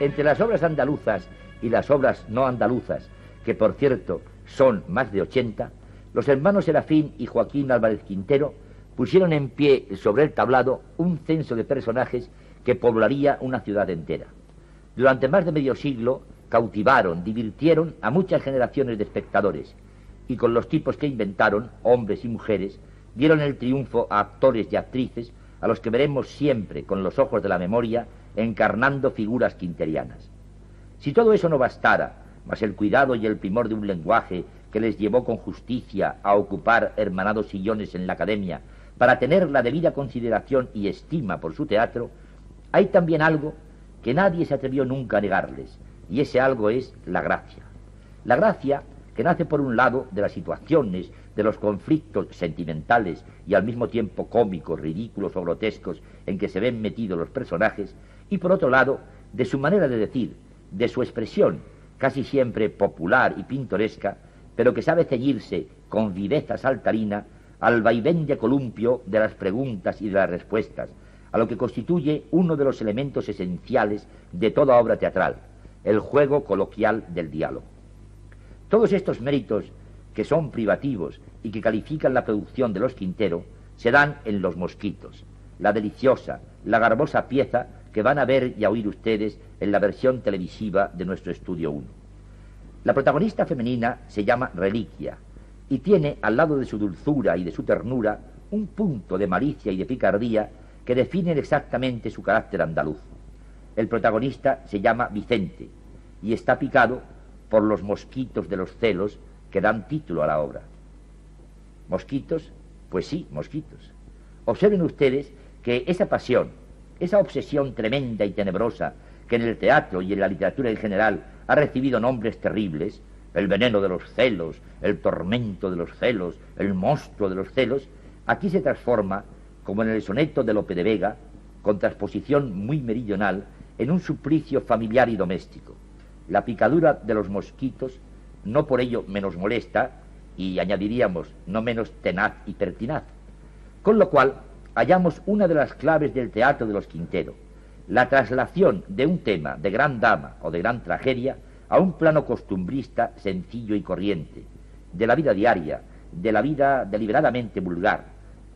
Entre las obras andaluzas y las obras no andaluzas, que por cierto son más de 80, los hermanos Serafín y Joaquín Álvarez Quintero pusieron en pie sobre el tablado un censo de personajes que poblaría una ciudad entera. Durante más de medio siglo cautivaron, divirtieron a muchas generaciones de espectadores y con los tipos que inventaron, hombres y mujeres, dieron el triunfo a actores y actrices a los que veremos siempre con los ojos de la memoria encarnando figuras quinterianas. Si todo eso no bastara, más el cuidado y el primor de un lenguaje que les llevó con justicia a ocupar hermanados sillones en la academia para tener la debida consideración y estima por su teatro, hay también algo que nadie se atrevió nunca a negarles, y ese algo es la gracia. La gracia que nace por un lado de las situaciones, de los conflictos sentimentales y al mismo tiempo cómicos, ridículos o grotescos en que se ven metidos los personajes, y por otro lado, de su manera de decir, de su expresión, casi siempre popular y pintoresca, pero que sabe ceñirse con viveza saltarina al vaivén de columpio de las preguntas y de las respuestas, a lo que constituye uno de los elementos esenciales de toda obra teatral, el juego coloquial del diálogo. Todos estos méritos, que son privativos y que califican la producción de los Quintero, se dan en Los Mosquitos, la deliciosa, la garbosa pieza que van a ver y a oír ustedes en la versión televisiva de nuestro estudio 1. La protagonista femenina se llama Reliquia y tiene al lado de su dulzura y de su ternura un punto de malicia y de picardía que definen exactamente su carácter andaluz. El protagonista se llama Vicente y está picado por los mosquitos de los celos que dan título a la obra. ¿Mosquitos? Pues sí, mosquitos. Observen ustedes que esa pasión, esa obsesión tremenda y tenebrosa que en el teatro y en la literatura en general ha recibido nombres terribles, el veneno de los celos, el tormento de los celos, el monstruo de los celos, aquí se transforma, como en el soneto de Lope de Vega, con transposición muy meridional, en un suplicio familiar y doméstico. La picadura de los mosquitos no por ello menos molesta y añadiríamos no menos tenaz y pertinaz. Con lo cual, hallamos una de las claves del teatro de los Quintero, la traslación de un tema de gran dama o de gran tragedia a un plano costumbrista sencillo y corriente, de la vida diaria, de la vida deliberadamente vulgar,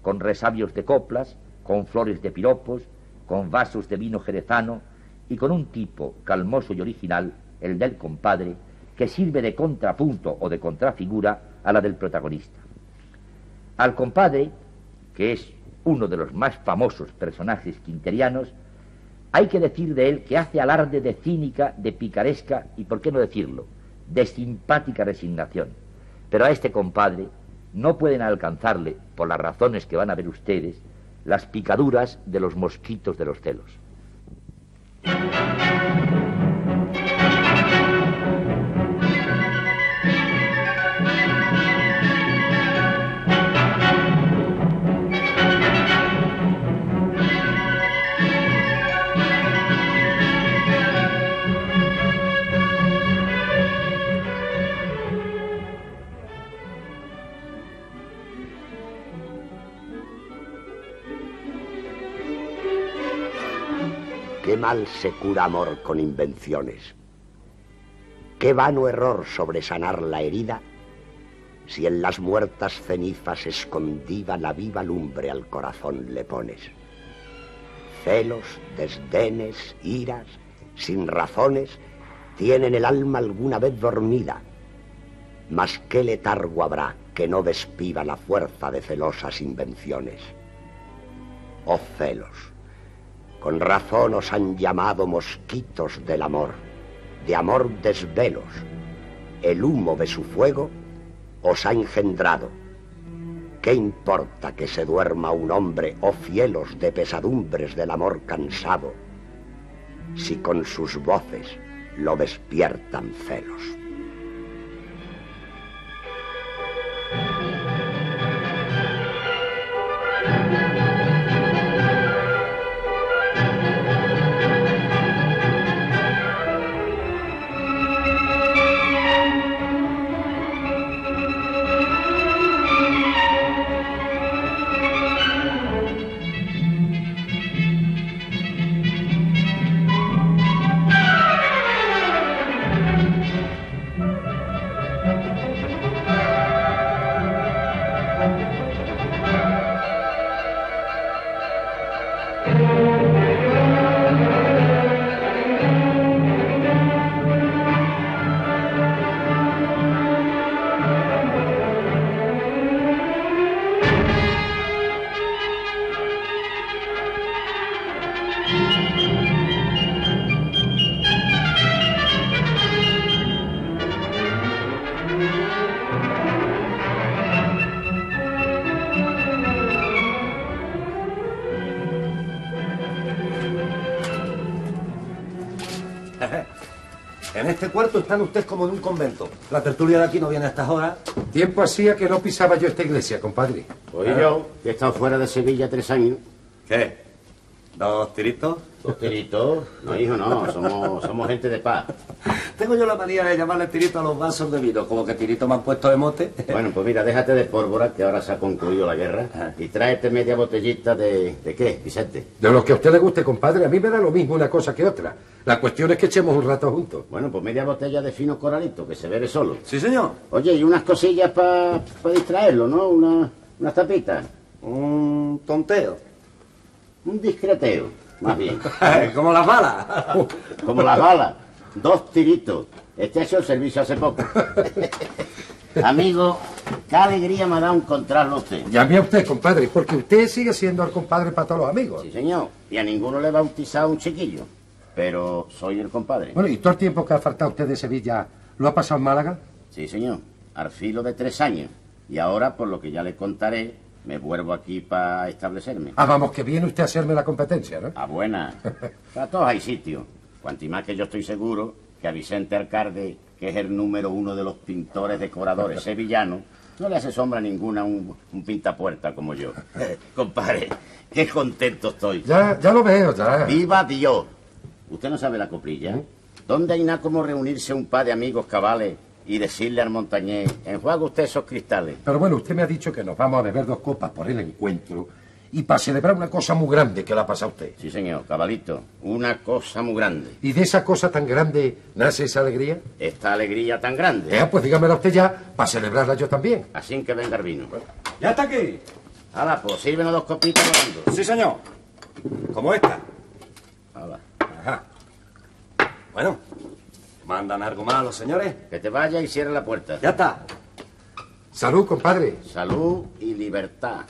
con resabios de coplas, con flores de piropos, con vasos de vino jerezano y con un tipo calmoso y original, el del compadre, que sirve de contrapunto o de contrafigura a la del protagonista. Al compadre, que es uno de los más famosos personajes quinterianos, hay que decir de él que hace alarde de cínica, de picaresca y, por qué no decirlo, de simpática resignación. Pero a este compadre no pueden alcanzarle, por las razones que van a ver ustedes, las picaduras de los mosquitos de los celos. Qué mal se cura amor con invenciones. Qué vano error sobresanar la herida si en las muertas cenizas escondida la viva lumbre al corazón le pones. Celos, desdenes, iras, sin razones, tienen el alma alguna vez dormida. Mas qué letargo habrá que no despiva la fuerza de celosas invenciones. Oh celos, con razón os han llamado mosquitos del amor, de amor desvelos. El humo de su fuego os ha engendrado. ¿Qué importa que se duerma un hombre, oh cielos de pesadumbres del amor cansado, si con sus voces lo despiertan celos? Están ustedes como en un convento. La tertulia de aquí no viene a estas horas. Tiempo hacía que no pisaba yo esta iglesia, compadre. Oye, yo, que he estado fuera de Sevilla tres años. ¿Qué? ¿Dos tiritos? Dos tiritos. No, hijo, no. Somos, somos gente de paz. Tengo yo la manía de llamarle tirito a los vasos de vino, como que tirito me han puesto de mote. Bueno, pues mira, déjate de pólvora, que ahora se ha concluido la guerra. Y tráete media botellita de... ¿De qué, Vicente? De lo que a usted le guste, compadre, a mí me da lo mismo una cosa que otra. La cuestión es que echemos un rato juntos. Bueno, pues media botella de fino coralito, que se bebe solo. Sí, señor. Oye, y unas cosillas para distraerlo, ¿no? Una, unas tapitas. Un tonteo. Un discreteo, más bien. como las balas. Como las balas. Dos tiritos. Este ha hecho el servicio hace poco. Amigo, qué alegría me ha dado encontrarlo a usted. Llame a usted, compadre, porque usted sigue siendo el compadre para todos los amigos. Sí, señor. Y a ninguno le he bautizado un chiquillo. Pero soy el compadre. Bueno, ¿y todo el tiempo que ha faltado usted de Sevilla lo ha pasado en Málaga? Sí, señor. Al filo de tres años. Y ahora, por lo que ya le contaré, me vuelvo aquí para establecerme. Ah, vamos, que viene usted a hacerme la competencia, ¿no? Ah, buena. Para todos hay sitio. Cuanto más que yo estoy seguro que a Vicente Alcarde, que es el número uno de los pintores decoradores sevillanos, no le hace sombra ninguna un, un pintapuerta como yo. Compadre, qué contento estoy. Ya, ya lo veo, ya. ¡Viva Dios! ¿Usted no sabe la coplilla? ¿Dónde hay nada como reunirse un par de amigos cabales y decirle al montañés, enjuaga usted esos cristales? Pero bueno, usted me ha dicho que nos vamos a beber dos copas por el encuentro y para celebrar una cosa muy grande que le ha pasado a usted. Sí, señor, cabalito, una cosa muy grande. ¿Y de esa cosa tan grande nace esa alegría? Esta alegría tan grande. Eh, pues dígamela usted ya, para celebrarla yo también. Así que venga el vino. Ya está aquí. Hala, pues sírvenos dos copitas volando. Sí, señor. Como esta. Hala. Ajá. Bueno, ¿mandan algo más los señores? Que te vaya y cierre la puerta. Ya está. Salud, compadre. Salud y libertad.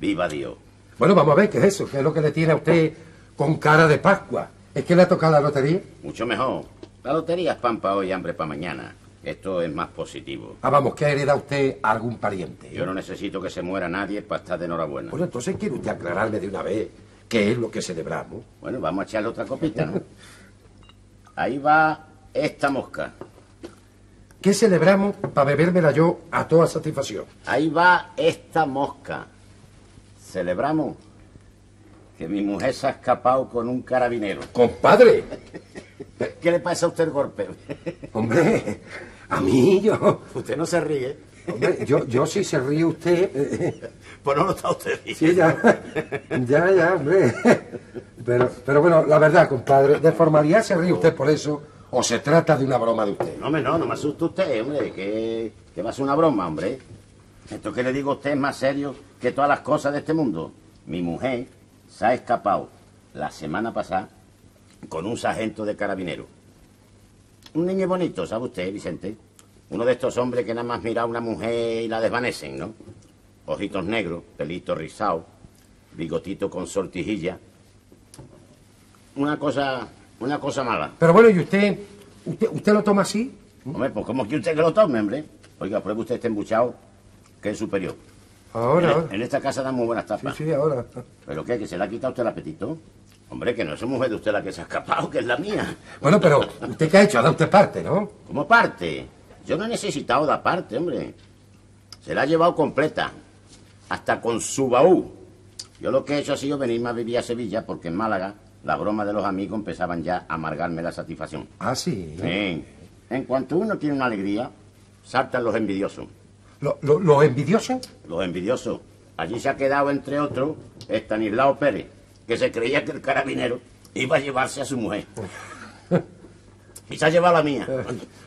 Viva Dios. Bueno, vamos a ver qué es eso, qué es lo que le tiene a usted con cara de Pascua. ¿Es que le ha tocado la lotería? Mucho mejor. La lotería es pan para hoy y hambre para mañana. Esto es más positivo. Ah, vamos, que ha heredado usted a algún pariente. Yo no necesito que se muera nadie para estar de enhorabuena. Bueno, entonces quiere usted aclararme de una vez qué es lo que celebramos. Bueno, vamos a echarle otra copita, ¿no? Ahí va esta mosca. ¿Qué celebramos para bebérmela yo a toda satisfacción? Ahí va esta mosca. Celebramos que mi mujer se ha escapado con un carabinero. ¡Compadre! ¿Qué le pasa a usted el golpe? Hombre, a mí yo... Usted no se ríe. Hombre, yo, yo si se ríe usted... Pues no lo está usted riendo. Sí, ya. Ya, ya, hombre. Pero, pero bueno, la verdad, compadre, de formalidad se ríe usted por eso o se trata de una broma de usted. No, hombre, no, no me asuste usted, hombre, que, que va a ser una broma, hombre. Esto que le digo a usted es más serio que todas las cosas de este mundo. Mi mujer se ha escapado la semana pasada con un sargento de carabinero. Un niño bonito, ¿sabe usted, Vicente? Uno de estos hombres que nada más mira a una mujer y la desvanecen, ¿no? Ojitos negros, pelito rizado, bigotito con sortijilla. Una cosa, una cosa mala. Pero bueno, ¿y usted, usted, usted lo toma así? Hombre, pues ¿cómo que usted que lo tome, hombre? Oiga, pruebe usted este embuchado, que es superior. Ahora. En, en esta casa dan muy buenas Sí, tapas. sí, ahora. ¿Pero qué? ¿Que se le ha quitado usted el apetito? Hombre, que no es mujer de usted la que se ha escapado, que es la mía. Bueno, pero ¿usted qué ha hecho? Ha dado usted parte, ¿no? ¿Cómo parte? Yo no he necesitado dar parte, hombre. Se la ha llevado completa. Hasta con su baúl. Yo lo que he hecho ha sido venirme a vivir a Sevilla porque en Málaga las bromas de los amigos empezaban ya a amargarme la satisfacción. Ah, sí. Sí. En cuanto uno tiene una alegría, saltan los envidiosos. ¿Lo, lo, lo envidioso? Los envidiosos. Allí se ha quedado, entre otros, Estanislao Pérez, que se creía que el carabinero iba a llevarse a su mujer. Y se ha llevado la mía.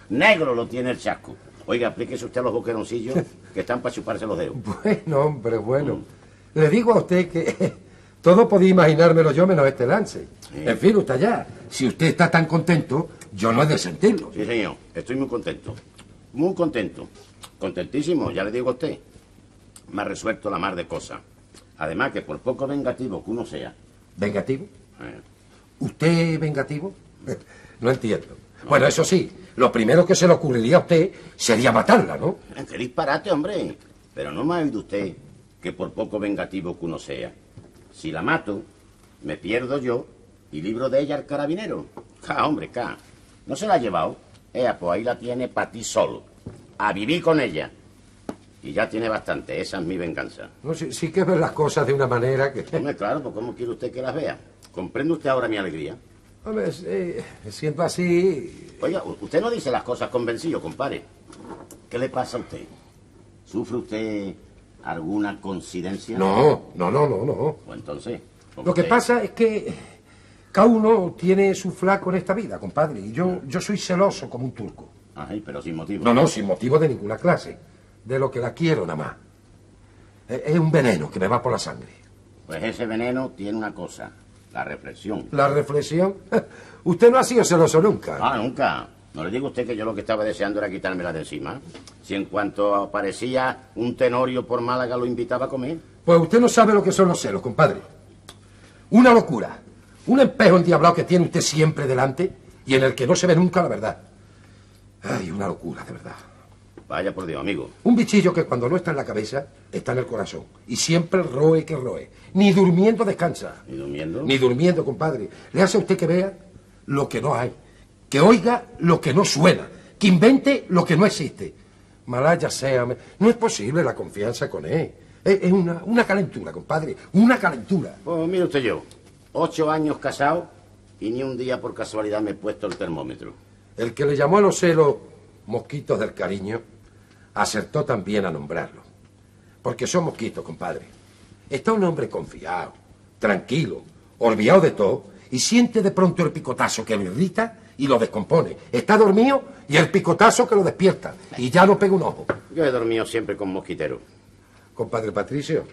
Negro lo tiene el chasco. Oiga, aplíquese usted a los boqueroncillos que están para chuparse los dedos. Bueno, hombre, bueno. Le digo a usted que todo podía imaginármelo yo menos este lance. En fin, usted ya. Si usted está tan contento, yo no he de sentirlo. Sí, señor. Estoy muy contento. Muy contento. Contentísimo, ya le digo a usted. Me ha resuelto la mar de cosas. Además que por poco vengativo que uno sea. ¿Vengativo? eh, ¿Usted vengativo? No entiendo. Bueno, eso sí, lo primero que se le ocurriría a usted sería matarla, ¿no? qué disparate, hombre. Pero no me ha oído usted que por poco vengativo que uno sea. Si la mato, me pierdo yo y libro de ella al carabinero. Ja, hombre, ca. ¿No se la ha llevado? Ea, pues ahí la tiene para ti solo. A vivir con ella. Y ya tiene bastante, esa es mi venganza. No, sí, sí que ves las cosas de una manera que... Hombre, claro, pues ¿cómo quiere usted que las vea? ¿Comprende usted ahora mi alegría? Hombre, eh, siento así... Oiga, usted no dice las cosas convencido, compadre. ¿Qué le pasa a usted? ¿Sufre usted alguna coincidencia? No, no, no, no, no. Pues entonces... ¿con Lo que usted? pasa es que cada uno tiene su flaco en esta vida, compadre. Y yo, yo soy celoso como un turco. Ay, pero sin motivo. No, no, sin motivo de ninguna clase. De lo que la quiero nada más. Es es un veneno que me va por la sangre. Pues ese veneno tiene una cosa, la reflexión. La reflexión. Usted no ha sido celoso nunca. Ah, nunca. No le digo a usted que yo lo que estaba deseando era quitármela de encima. Si en cuanto aparecía un tenorio por Málaga lo invitaba a comer. Pues usted no sabe lo que son los celos, compadre. Una locura. Un espejo endiablado que tiene usted siempre delante y en el que no se ve nunca la verdad. Ay, una locura, de verdad. Vaya por Dios, amigo. Un bichillo que cuando no está en la cabeza, está en el corazón. Y siempre roe que roe. Ni durmiendo descansa. ¿Y durmiendo? Ni durmiendo, compadre. Le hace a usted que vea lo que no hay. Que oiga lo que no suena. Que invente lo que no existe. Malaya sea. No es posible la confianza con él. Es, es una, una calentura, compadre. Una calentura. Pues mire usted yo. Ocho años casado y ni un día por casualidad me he puesto el termómetro. El que le llamó a los celos mosquitos del cariño, acertó también a nombrarlo. Porque son mosquitos, compadre. Está un hombre confiado, tranquilo, olvidado de todo, y siente de pronto el picotazo que lo irrita y lo descompone. Está dormido y el picotazo que lo despierta, y ya no pega un ojo. Yo he dormido siempre con mosquitero. Compadre Patricio,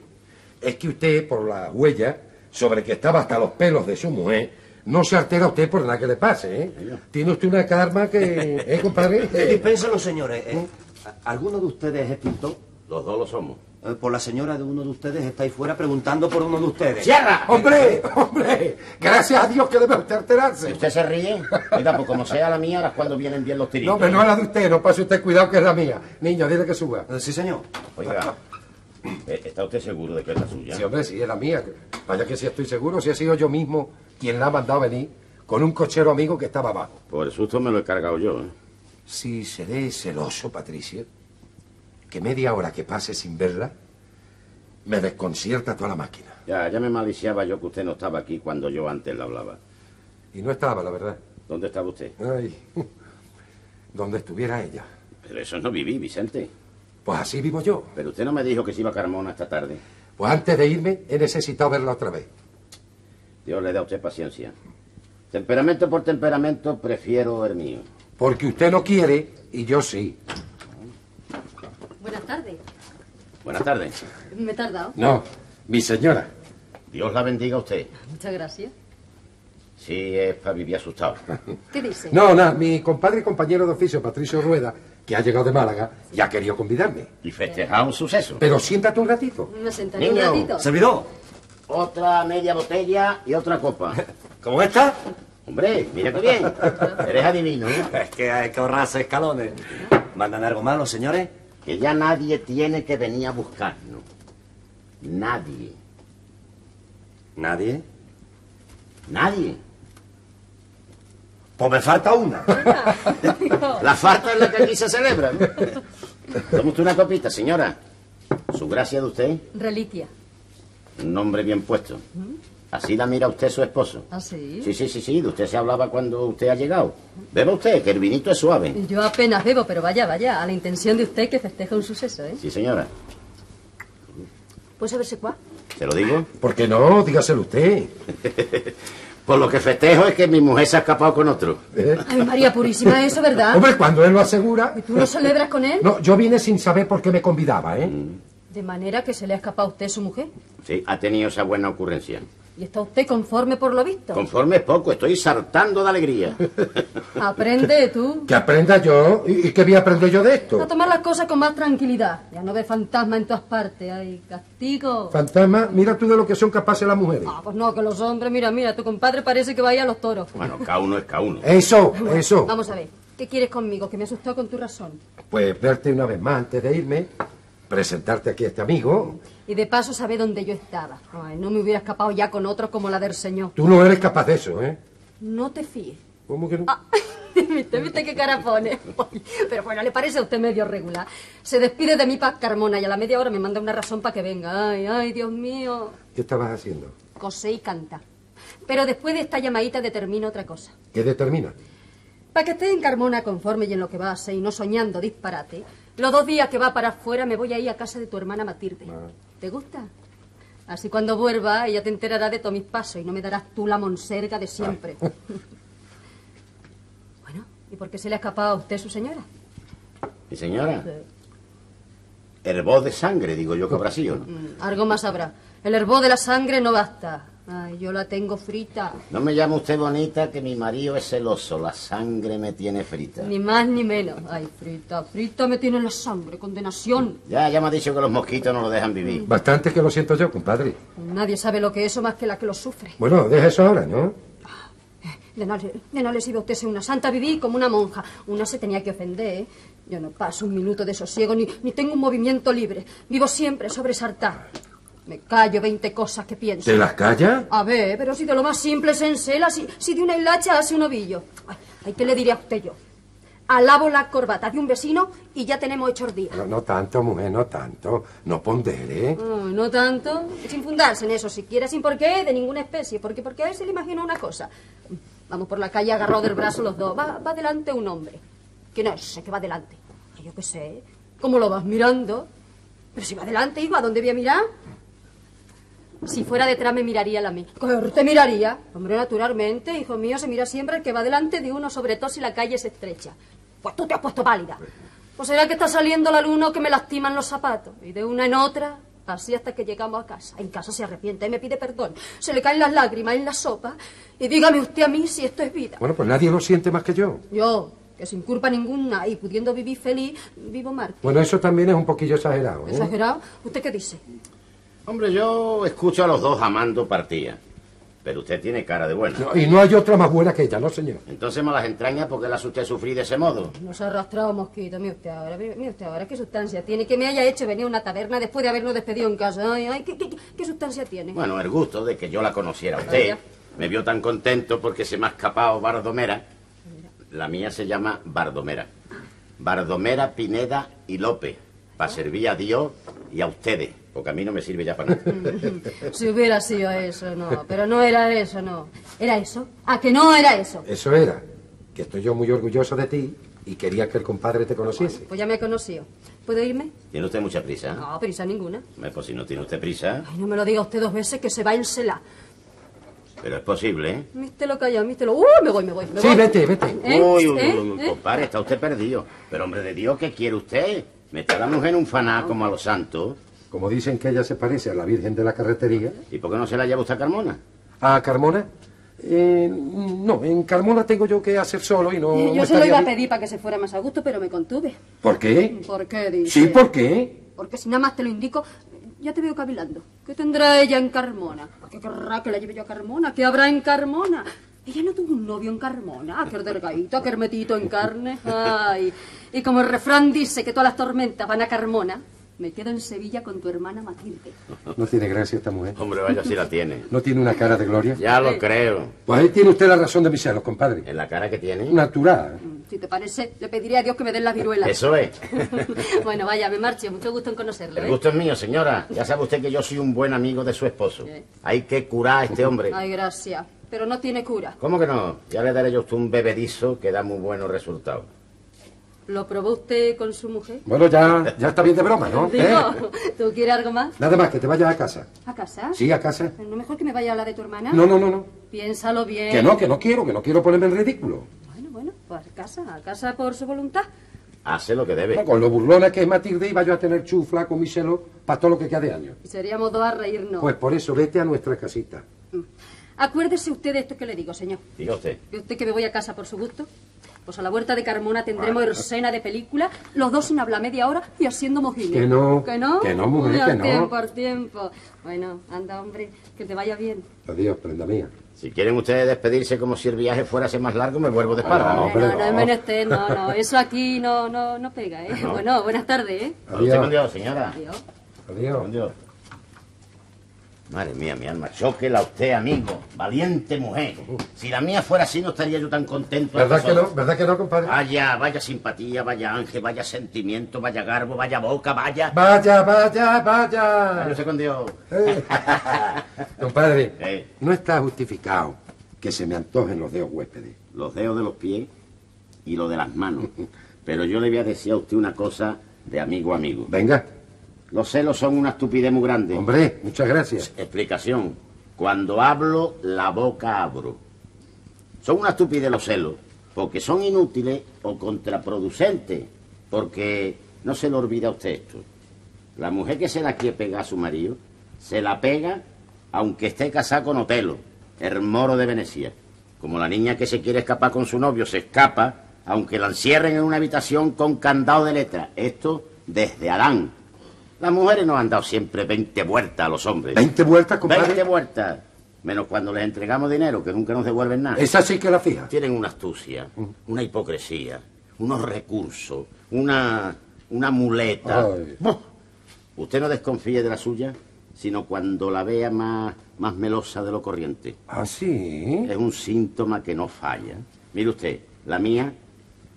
es que usted, por la huella sobre que estaba hasta los pelos de su mujer, no se altera usted por nada que le pase, ¿eh? Tiene usted una karma que... ¿Eh, compadre? Dispensen los señores. ¿eh? ¿Alguno de ustedes es pintor? Los dos lo somos. Eh, por la señora de uno de ustedes está ahí fuera preguntando por uno de ustedes. ¡Cierra! ¡Hombre! ¡Hombre! Gracias a Dios que debe usted Si alterarse. usted se ríe, oiga, pues como sea la mía, ahora es cuando vienen bien los No, tiritos. pero no es la de usted, no pase usted cuidado que es la mía. Niño, dile que suba. Eh, sí, señor. Oiga, eh, ¿está usted seguro de que es la suya? Sí, hombre, sí, es la mía. Vaya que sí estoy seguro, si he sido yo mismo quien la ha mandado venir con un cochero amigo que estaba abajo. Por el susto me lo he cargado yo, ¿eh? Si seré celoso, Patricia, que media hora que pase sin verla me desconcierta toda la máquina. Ya, ya me maliciaba yo que usted no estaba aquí cuando yo antes le hablaba. Y no estaba, la verdad. ¿Dónde estaba usted? Ay, donde estuviera ella. Pero eso no viví, Vicente. Pues así vivo yo. Pero usted no me dijo que se iba a Carmona esta tarde. Pues antes de irme he necesitado verla otra vez. Dios le da a usted paciencia. Temperamento por temperamento, prefiero el mío. Porque usted no quiere y yo sí. Buenas tardes. Buenas tardes. Me he tardado. No, mi señora. Dios la bendiga a usted. Muchas gracias. Sí, es para vivir asustado. ¿Qué dice? No, nada, mi compadre y compañero de oficio, Patricio Rueda, que ha llegado de Málaga, ya ha querido convidarme. Y festejar un suceso. Pero siéntate un ratito. Me sentaré un Niño. ratito. Servidor, Otra media botella y otra copa. ¿cómo está? Hombre, mira qué bien. Eres adivino, ¿eh? Es que hay que ahorrarse escalones. ¿Mandan algo malo, señores? Que ya nadie tiene que venir a buscarnos. Nadie. ¿Nadie? Nadie. Pues me falta una. La falta es la que aquí se celebra, ¿no? Tome usted una copita, señora. Su gracia de usted, Reliquia. Un nombre bien puesto. Así la mira usted su esposo. ¿Ah, sí? Sí, sí, sí, sí, de usted se hablaba cuando usted ha llegado. Beba usted, que el vinito es suave. Yo apenas bebo, pero vaya, vaya, a la intención de usted que festeja un suceso, ¿eh? Sí, señora. ¿Puede saberse cuál? ¿Se lo digo? ¿Por qué no? Dígaselo usted. Pues lo que festejo es que mi mujer se ha escapado con otro. ¿Eh? Ay, María Purísima, eso, ¿verdad? Hombre, cuando él lo asegura... ¿Y tú lo celebras con él? No, yo vine sin saber por qué me convidaba, ¿eh? De manera que se le ha escapado a usted su mujer. Sí, ha tenido esa buena ocurrencia. ¿Y está usted conforme por lo visto? Conforme es poco, estoy saltando de alegría. Aprende tú. Que aprenda yo. ¿Y, qué voy a aprender yo de A esto? tomar las cosas con más tranquilidad. Ya no ve fantasma en todas partes. Ay, castigo. Fantasma, mira tú de lo que son capaces las mujeres. Ah, pues no, que los hombres, mira, mira, tu compadre parece que vaya a los toros. Bueno, cada uno es cada uno. Eso, eso. Vamos a ver, ¿qué quieres conmigo? Que me he asustado con tu razón. Pues verte una vez más antes de irme presentarte aquí a este amigo. Y de paso sabe dónde yo estaba. Ay, no me hubiera escapado ya con otro como la del señor. Tú no eres capaz de eso, ¿eh? No te fíes. ¿Cómo que no? Ah, ¿Viste, viste qué cara pone? Pero bueno, le parece a usted medio regular. Se despide de mí para Carmona y a la media hora me manda una razón para que venga. Ay, ay, Dios mío. ¿Qué estabas haciendo? Cosé y canta. Pero después de esta llamadita determino otra cosa. ¿Qué determina? Para que esté en Carmona conforme y en lo que va a hacer y no soñando disparate, los dos días que va para afuera me voy a ir a casa de tu hermana Matilde. ¿Te gusta? Así cuando vuelva ella te enterará de todos mis pasos y no me darás tú la monserga de siempre. bueno, ¿y por qué se le ha escapado a usted su señora? Mi señora. Hervor de sangre, digo yo que habrá sido, ¿no? Mm, algo más habrá. El hervor de la sangre no basta. Ay, yo la tengo frita. No me llama usted bonita que mi marido es celoso. La sangre me tiene frita. Ni más ni menos. Ay, frita, frita me tiene la sangre, condenación. Ya, ya me ha dicho que los mosquitos no lo dejan vivir. Bastante que lo siento yo, compadre. Nadie sabe lo que es eso más que la que lo sufre. Bueno, deja eso ahora, ¿no? De no, de no le sirve a usted ser una santa, viví como una monja. Una se tenía que ofender, ¿eh? Yo no paso un minuto de sosiego, ni, ni tengo un movimiento libre. Vivo siempre sobresaltar. Me callo veinte cosas que pienso. ¿Te las calla? A ver, pero si de lo más simple se encela, si, si de una hilacha hace un ovillo. Ay, ay, ¿qué le diría a usted yo? Alabo la corbata de un vecino y ya tenemos hecho el día. No, no tanto, mujer, no tanto. No pondere. Ay, no tanto. Sin fundarse en eso, siquiera sin por qué, de ninguna especie. Porque, porque a él se le imagina una cosa. Vamos por la calle agarrados del brazo los dos. Va, va delante un hombre. ¿Quién es ese que va delante? Ay, yo qué sé. ¿Cómo lo vas mirando? Pero si va delante, hijo, ¿a dónde voy a mirar? Si fuera detrás me miraría la mí. ¿Qué te miraría? Hombre, naturalmente, hijo mío, se mira siempre el que va delante de uno, sobre todo si la calle es estrecha. Pues tú te has puesto pálida. ¿O será que está saliendo la luna o que me lastiman los zapatos? Y de una en otra, así hasta que llegamos a casa. En casa se arrepiente y me pide perdón. Se le caen las lágrimas en la sopa. Y dígame usted a mí si esto es vida. Bueno, pues nadie lo siente más que yo. Yo, que sin culpa ninguna y pudiendo vivir feliz, vivo mal. Bueno, eso también es un poquillo exagerado, ¿eh? ¿Exagerado? ¿Usted qué dice? Hombre, yo escucho a los dos amando partida. Pero usted tiene cara de buena. No, y no hay otra más buena que ella, ¿no, señor? Entonces me las entrañas porque las usted sufrir de ese modo. Nos ha arrastrado mosquito, mire usted ahora, mire mire usted ahora, ¿qué sustancia tiene que me haya hecho venir a una taberna después de habernos despedido en casa? Ay, ay, ¿qué, qué, qué sustancia tiene? Bueno, el gusto de que yo la conociera a usted. Vaya. Me vio tan contento porque se me ha escapado Bardomera. La mía se llama Bardomera. Bardomera, Pineda y López. Para servir a Dios y a ustedes. Porque a mí no me sirve ya para nada. Si hubiera sido eso, no, pero no era eso, no. ¿Era eso? ¿A que no era eso? Eso era. Que estoy yo muy orgulloso de ti y quería que el compadre te conociese. Pues ya me he conocido. ¿Puedo irme? ¿Tiene usted mucha prisa? No, prisa ninguna. Pues si no tiene usted prisa. Ay, no me lo diga usted dos veces que se va a encelar. Pero es posible, ¿eh? Místelo callado, místelo. ¡Uh! Me voy, me voy. Me Sí, voy. vete, vete. ¿Eh? Uy, uy, ¿Eh? uy, uy, ¿Eh? compadre, está usted perdido. Pero, hombre de Dios, ¿qué quiere usted? ¿Meter a la mujer en un faná como a los santos? Como dicen que ella se parece a la Virgen de la Carretería. ¿Y por qué no se la lleva usted a Carmona? ¿A Carmona? Eh, no, en Carmona tengo yo que hacer solo y no... Yo se lo iba a pedir para que se fuera más a gusto, pero me contuve. ¿Por qué? ¿Por qué, dice? Sí, ¿por qué? Porque si nada más te lo indico, ya te veo cavilando. ¿Qué tendrá ella en Carmona? ¿Qué querrá que la lleve yo a Carmona? ¿Qué habrá en Carmona? Ella no tuvo un novio en Carmona. Aquel delgadito, aquel metito en carne. Ay. Y como el refrán dice que todas las tormentas van a Carmona, me quedo en Sevilla con tu hermana Matilde. No tiene gracia esta mujer. Hombre, vaya si la tiene. No tiene una cara de gloria. Ya lo creo. Pues ahí tiene usted la razón de mis celos, compadre. En la cara que tiene. Natural. Si te parece, le pediré a Dios que me den las viruelas. Eso es. bueno, vaya, me marcho. Mucho gusto en conocerle. El ¿eh? gusto es mío, señora. Ya sabe usted que yo soy un buen amigo de su esposo. Hay que curar a este hombre. Ay, gracias. Pero no tiene cura. ¿Cómo que no? Ya le daré yo a usted un bebedizo que da muy buenos resultados. ¿Lo probó usted con su mujer? Bueno, ya, ya está bien de broma, ¿no? ¿Eh? Digo, ¿tú quieres algo más? Nada más, que te vayas a casa. ¿A casa? Sí, a casa. ¿No mejor que me vaya a la de tu hermana? No, no, no, no. Piénsalo bien. Que no, que no quiero, que no quiero ponerme en ridículo. Bueno, bueno, pues a casa, a casa por su voluntad. Hace lo que debe. No, con lo burlona que es Matilde iba yo a tener chufla con mi celo para todo lo que queda de año. Y seríamos dos a reírnos. Pues por eso vete a nuestra casita. Mm. Acuérdese usted de esto que le digo, señor. Diga usted. Que usted que me voy a casa por su gusto. Pues a la vuelta de Carmona tendremos escena de película, los dos sin hablar media hora y haciendo mojines. Que no, ¿Que no? que no, mujer, al que no. tiempo, al tiempo. Bueno, anda, hombre, que te vaya bien. Adiós, prenda mía. Si quieren ustedes despedirse como si el viaje fuera a ser más largo, me vuelvo de espalda. No, ¿no? no, no es no. menester, no, no. Eso aquí no, no, no pega, ¿eh? Bueno, buenas tardes, ¿eh? Con Dios, señora. Adiós. Adiós. Madre mía, mi alma, chóquela a usted, amigo. Valiente mujer. Si la mía fuera así, no estaría yo tan contento. ¿Verdad que no? ¿Verdad que no, compadre? Vaya, vaya simpatía, vaya ángel, vaya sentimiento, vaya garbo, vaya boca, vaya. Vaya, vaya, vaya. con Dios. Eh. compadre, Eh. no está justificado que se me antojen los dedos huéspedes. Los dedos de los pies y los de las manos. Pero yo le voy a decir a usted una cosa de amigo a amigo. Venga, Los celos son una estupidez muy grande. hombre, muchas gracias. Explicación. Cuando hablo, la boca abro. Son una estupidez los celos, porque son inútiles o contraproducentes. Porque no se le olvida a usted esto. La mujer que se la quiere pegar a su marido, se la pega aunque esté casada con Otelo, el moro de Venecia. Como la niña que se quiere escapar con su novio se escapa, aunque la encierren en una habitación con candado de letra. Esto desde Adán. Las mujeres nos han dado siempre 20 vueltas a los hombres. ¿Veinte vueltas, compadre? 20 vueltas. Menos cuando les entregamos dinero, que nunca nos devuelven nada. Esa sí que la fija. Tienen una astucia, una hipocresía, unos recursos, una, una muleta. Usted no desconfíe de la suya, sino cuando la vea más, más melosa de lo corriente. ¿Ah, sí? Es un síntoma que no falla. Mire usted, la mía,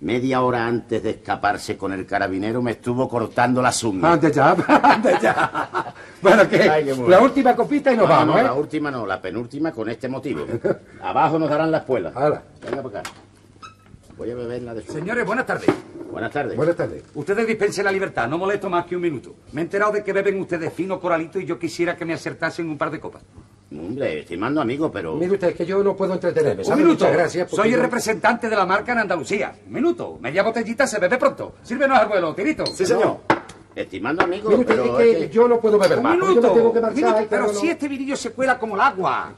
media hora antes de escaparse con el carabinero, me estuvo cortando las uñas. Ande ya, ande ya. Bueno, bueno. La última copita y nos No, vamos, no, ¿eh? la última no, la penúltima con este motivo. Abajo nos darán la espuela. Hala. Venga para acá. Voy a beber la de su... Señores, buenas tardes. Buenas tardes. Buenas tardes. Ustedes dispensen la libertad, no molesto más que un minuto. Me he enterado de que beben ustedes fino coralito y yo quisiera que me acertasen un par de copas. Hombre, estimando amigo, pero... Mire usted, es que yo no puedo entretenerme. Un ¿sabe? minuto. Muchas gracias. porque Soy el representante de la marca en Andalucía. Un minuto. Media botellita se bebe pronto. Sírvenos al vuelo, tirito. Sí, señor. Estimando amigo, Mire usted, pero es es que yo no puedo beber Un más. minuto. Yo me tengo que un marchar. minuto. Pero si este vinillo se cuela como el agua.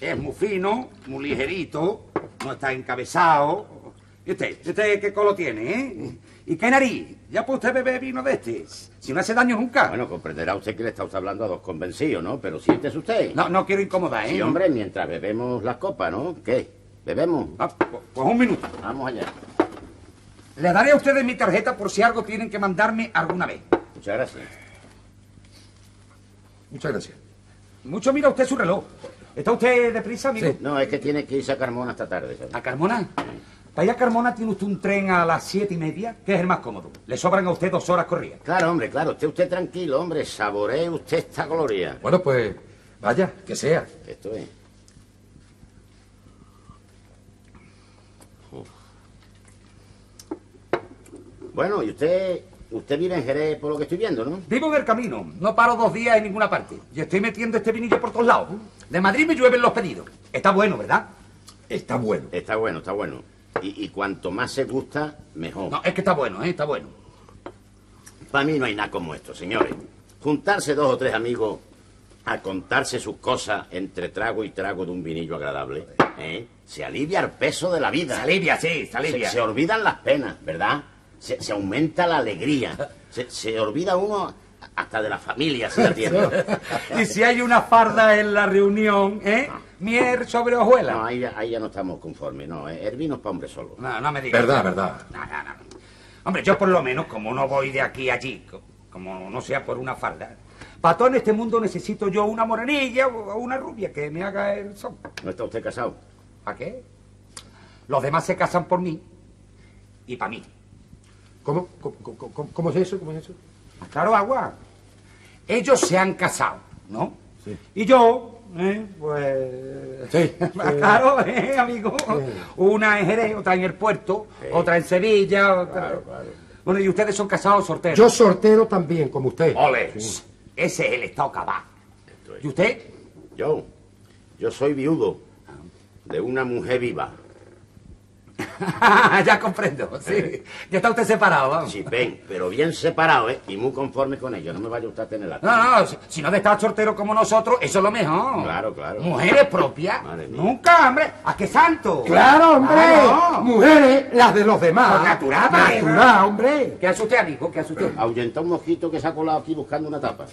Es muy fino, muy ligerito, no está encabezado. ¿Y usted? ¿Y usted qué colo tiene, eh? ¿Y qué nariz? Ya puede usted beber vino de este. Si no hace daño nunca. Bueno, comprenderá usted que le está usted hablando a dos convencidos, ¿no? Pero siéntese usted. No, no quiero incomodar, ¿eh? Sí, hombre, mientras bebemos las copas, ¿no? ¿Qué? ¿Bebemos? Ah, pues pues un minuto. Vamos allá. Le daré a ustedes mi tarjeta por si algo tienen que mandarme alguna vez. Muchas gracias. Muchas gracias. Mucho mira usted su reloj. ¿Está usted deprisa, amigo? Sí. No, es que tiene que irse a Carmona esta tarde, ¿sabes? ¿A Carmona? Para ir a Carmona tiene usted un tren a las siete y media, que es el más cómodo. Le sobran a usted dos horas corridas. Claro, hombre, claro. Esté usted tranquilo, hombre. Saboree usted esta gloria. Bueno, pues, vaya, que sea. Esto es. Uf. Bueno, y usted, usted vive en Jerez por lo que estoy viendo, ¿no? Vivo en el camino, no paro dos días en ninguna parte. Y estoy metiendo este vinillo por todos lados. De Madrid me llueven los pedidos. Está bueno, ¿verdad? Está bueno. Está bueno, está bueno. Y, y cuanto más se gusta, mejor. No, es que está bueno, ¿eh? Está bueno. Para mí no hay nada como esto, señores. Juntarse dos o tres amigos a contarse sus cosas entre trago y trago de un vinillo agradable, ¿eh? se alivia el peso de la vida. Se alivia, sí, se alivia. se olvidan las penas, ¿verdad? Se, se aumenta la alegría. Se, se olvida uno hasta de la familia, si la tiene. Y si hay una farda en la reunión, ¿eh? Mier sobre hojuela. No, ahí, ya- ahí ya no estamos conformes, no. eh, El vino es para hombre solo. No, no me digas. Verdad, verdad. No, no, no. Hombre, yo por lo menos, como no voy de aquí a allí, co- como no sea por una farda, para todo en este mundo necesito yo una morenilla o una rubia que me haga el son. ¿No está usted casado? ¿Para qué? Los demás se casan por mí y para mí. ¿Cómo? ¿Cómo, cómo- cómo- cómo es eso? ¿Cómo es eso? Claro, agua. Ellos se han casado, ¿no? Y yo, ¿eh? Pues... Sí. Claro, ¿eh, amigo? Una en Jerez, otra en el puerto, otra en Sevilla, otra... Bueno, ¿y ustedes son casados o solteros? Yo soltero también, como usted. Ole, ese es el estado cabal. ¿Y usted? Yo, yo soy viudo de una mujer viva. ya comprendo, sí. Ya está usted separado, vamos. Sí, ven, pero bien separado, ¿eh? Y muy conforme con ello. No me vaya usted a tener la... No, no, si, si no de estar soltero como nosotros, eso es lo mejor. Claro, claro. Mujeres propias. Madre mía. Nunca, hombre. ¿A qué santo? Claro, hombre. Claro. Mujeres, las de los demás. Pues natural, madre. Natural, hombre. ¿Qué hace usted, amigo? ¿Qué hace usted? Ahuyenta un mosquito que se ha colado aquí buscando una tapa.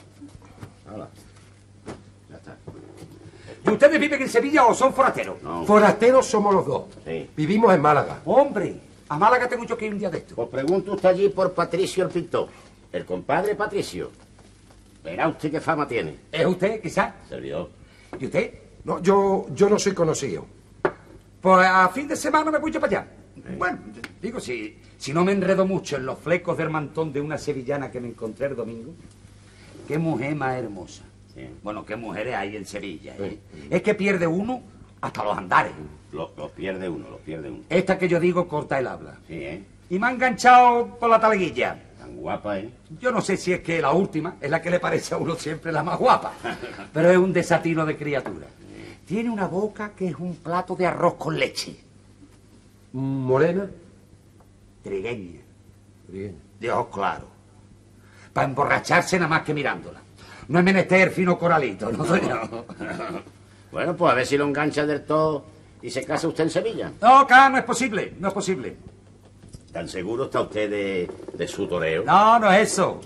Hala. ¿Y ustedes viven en Sevilla o son forasteros? No. Forasteros somos los dos. Sí. Vivimos en Málaga. Hombre, a Málaga tengo yo que ir un día de esto. Pues pregunta usted allí por Patricio el pintor. El compadre Patricio. Verá usted qué fama tiene. ¿Es usted, quizás? Servidor. ¿Y usted? No, yo, yo no soy conocido. Pues a fin de semana me voy yo para allá. Bueno, digo, si, si no me enredo mucho en los flecos del mantón de una sevillana que me encontré el domingo, qué mujer más hermosa. Sí. Bueno, qué mujeres hay en Sevilla, ¿eh? Es que pierde uno hasta los andares. Los pierde uno, los pierde uno. Esta que yo digo corta el habla. Sí, ¿eh? Y me ha enganchado por la taleguilla. Tan guapa, ¿eh? Yo no sé si es que la última es la que le parece a uno siempre la más guapa, pero es un desatino de criatura. Tiene una boca que es un plato de arroz con leche. Morena. Trigueña, Bien. de ojos claros. Para emborracharse nada más que mirándola. No es menester fino coralito, no soy yo. Bueno, pues a ver si lo engancha del todo y se casa usted en Sevilla. No, acá no es posible, no es posible. ¿Tan seguro está usted de, de su toreo? No, no es eso.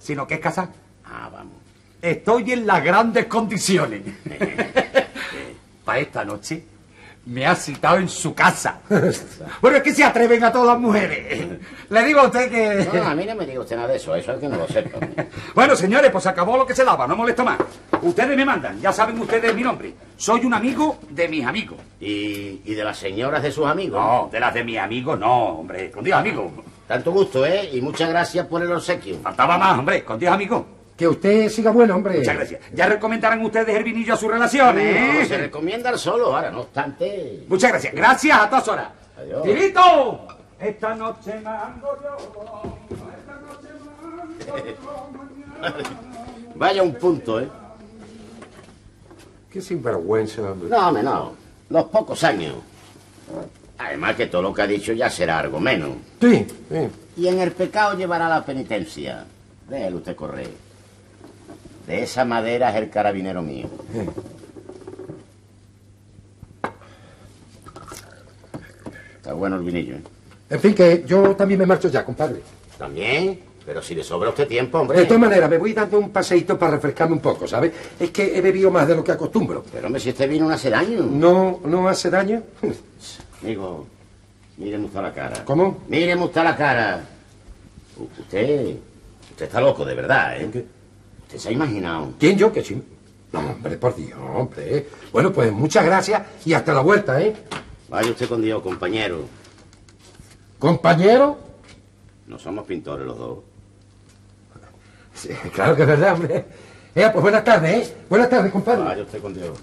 Sino que es casar. Ah, vamos. Estoy en las grandes condiciones. Para esta noche me ha citado en su casa. bueno, es que se atreven a todas las mujeres. Le digo a usted que... No, a mí no me diga usted nada de eso, eso es que no lo sepa. Bueno, señores, pues acabó lo que se daba, no molesto más. Ustedes me mandan, ya saben ustedes mi nombre. Soy un amigo de mis amigos. ¿Y, y de las señoras de sus amigos? No, de las de mis amigos no, hombre, con Dios amigos. Tanto gusto, ¿eh? Y muchas gracias por el obsequio. Faltaba más, hombre, con Dios amigos. Que usted siga bueno, hombre. Muchas gracias. Ya recomendarán ustedes el vinillo a sus relaciones. No, se recomienda el solo, ahora, no obstante... Muchas gracias. Gracias a todas horas. Adiós. ¡Tirito! Esta noche mando yo. Esta noche mando yo. Vaya un punto, ¿eh? Qué sinvergüenza, hombre. No, hombre, no. Los pocos años. Además que todo lo que ha dicho ya será algo menos. Sí, sí. Y en el pecado llevará la penitencia. Déjelo usted correr. De esa madera es el carabinero mío. Está bueno el vinillo, ¿eh? En fin, que yo también me marcho ya, compadre. También, pero si le sobra usted tiempo, De hombre. todas maneras, me voy dando un paseíto para refrescarme un poco, ¿sabes? Es que he bebido más de lo que acostumbro. Pero hombre, si este vino no hace daño. ¿No, no hace daño? Amigo, míreme usted la cara. ¿Cómo? Míreme usted la cara. U- Usted. Usted está loco, de verdad, ¿eh? ¿Qué? Usted se ha imaginado. ¿Quién yo? Que sí. No, hombre, por Dios, hombre. Bueno, pues muchas gracias y hasta la vuelta, ¿eh? Vaya usted con Dios, compañero. Compañero. No somos pintores los dos. Sí, claro que es verdad, hombre. Eh, pues buenas tardes, ¿eh? Buenas tardes, compadre. Vaya usted con Dios.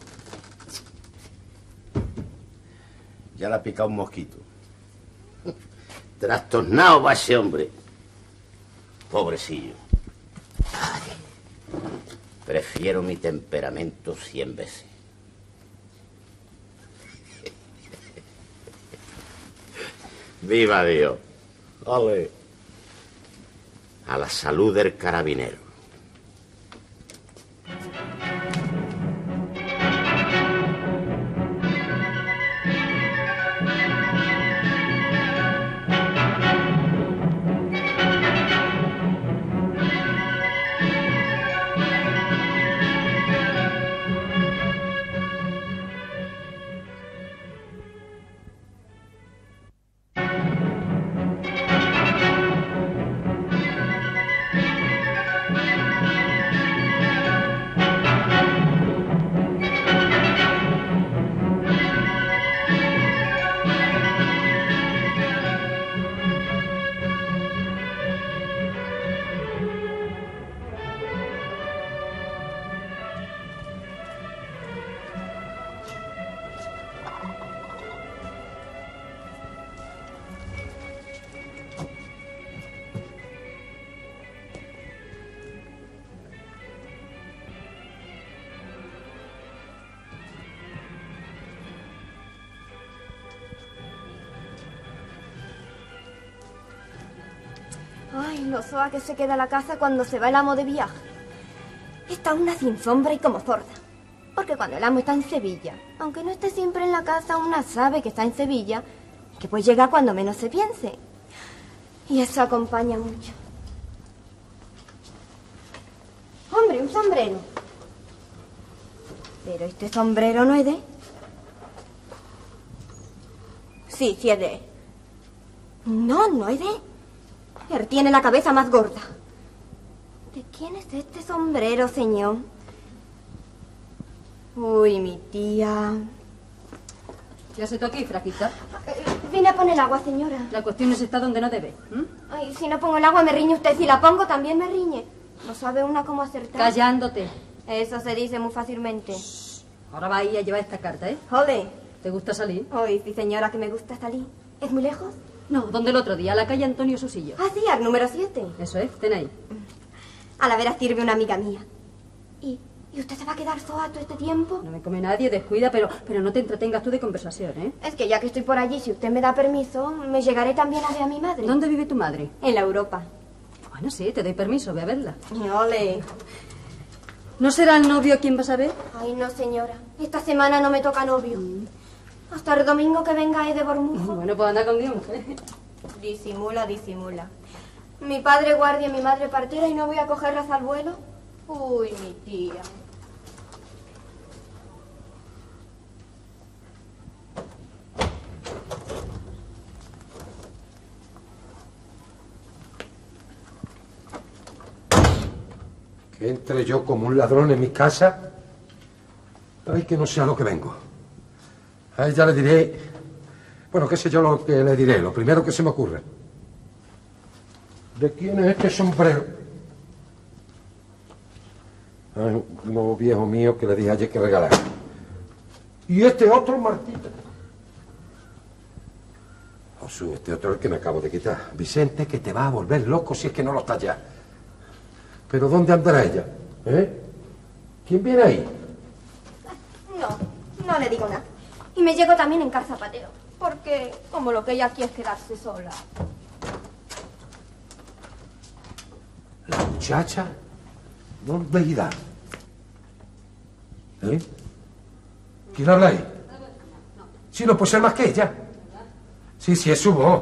Ya le ha picado un mosquito. Trastornado va ese hombre. Pobrecillo. Ay, prefiero mi temperamento cien veces. ¡Viva Dios! ¡Ole! A la salud del carabinero. Que se queda a la casa cuando se va el amo de viaje. Está una sin sombra y como sorda. Porque cuando el amo está en Sevilla, aunque no esté siempre en la casa, una sabe que está en Sevilla y que puede llegar cuando menos se piense. Y eso acompaña mucho. Hombre, un sombrero. Pero este sombrero no es de... Sí, sí es de... No, no es de... Tiene la cabeza más gorda. ¿De quién es este sombrero, señor? Uy, mi tía. ¿Qué haces tú aquí, fraquita? Eh, Vine a poner agua, señora. La cuestión es está donde no debe. ¿m? Ay, si no pongo el agua me riñe usted. Si la pongo también me riñe. No sabe una cómo acertar. Callándote. Eso se dice muy fácilmente. Ahora va ahí a llevar esta carta, ¿eh? Jode. ¿Te gusta salir? Ay, sí, señora, que me gusta salir. ¿Es muy lejos? No, ¿dónde el otro día? A la calle Antonio Susillo. Ah, sí, al número 7. Eso es, ten ahí. A la vera sirve una amiga mía. ¿Y, ¿y usted se va a quedar sola todo este tiempo? No me come nadie, descuida, pero, pero no te entretengas tú de conversación, ¿eh? Es que ya que estoy por allí, si usted me da permiso, me llegaré también a ver a mi madre. ¿Dónde vive tu madre? En la Europa. Bueno, sí, te doy permiso, ve a verla. Ole. ¿No será el novio quien vas a ver? Ay, no, señora. Esta semana no me toca novio. Hasta el domingo que venga es de Bormujo. Bueno, pues anda con Dios. Disimula, disimula. Mi padre guardia, mi madre partera y no voy a cogerlas al vuelo. Uy, mi tía. Que entre yo como un ladrón en mi casa. Ay, que no sea lo que vengo. A ella le diré. Bueno, qué sé yo lo que le diré, lo primero que se me ocurre. ¿De quién es este sombrero? Ay, uno viejo mío que le dije ayer que regalar. Y este otro Martita. Josu, este otro es el que me acabo de quitar. Vicente, que te va a volver loco si es que no lo está ya. ¿Pero dónde andará ella? ¿Eh? ¿Quién viene ahí? No, no le digo nada. Y me llego también en casa pateo. Porque como lo que ella quiere es quedarse sola. La muchacha. ¿Dónde irá? ¿Eh? ¿Quién habla ahí? Sí, no puede ser más que ella. Sí, sí, es su voz.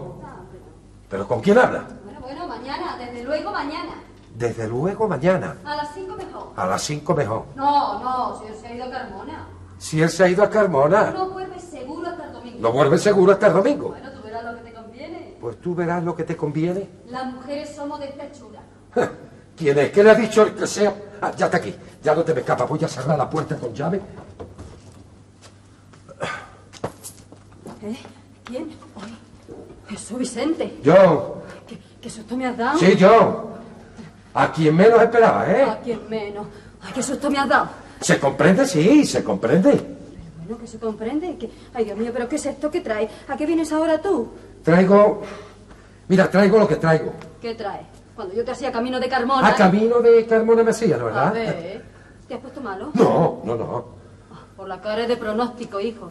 ¿Pero con quién habla? Bueno, bueno, mañana, desde luego mañana. Desde luego mañana. A las cinco mejor. A las cinco mejor. No, no, si ha ido a Carmona. Si él se ha ido a Carmona, No vuelve seguro hasta el domingo. no vuelve seguro hasta el domingo. Bueno, tú verás lo que te conviene. Pues tú verás lo que te conviene. Las mujeres somos de esta hechura. ¿Quién es? ¿Qué le ha dicho el que sea? Ah, ya está aquí. Ya no te me escapa. Voy a cerrar la puerta con llave. ¿Eh? ¿Quién? Ay, Jesús Vicente. Yo. ¿Qué, qué susto me has dado? Sí, yo. A quien menos esperaba, ¿eh? ¿A quién menos? Ay, qué susto me has dado. ¿Se comprende? Sí, se comprende. Bueno, que se comprende. Que... Ay, Dios mío, ¿pero qué es esto que traes? ¿A qué vienes ahora tú? Traigo... Mira, traigo lo que traigo. ¿Qué traes? Cuando yo te hacía camino de Carmona... A camino de Carmona Mesías, A ¿verdad? ver, ¿te has puesto malo? No, no, no. Por la cara de pronóstico, hijo.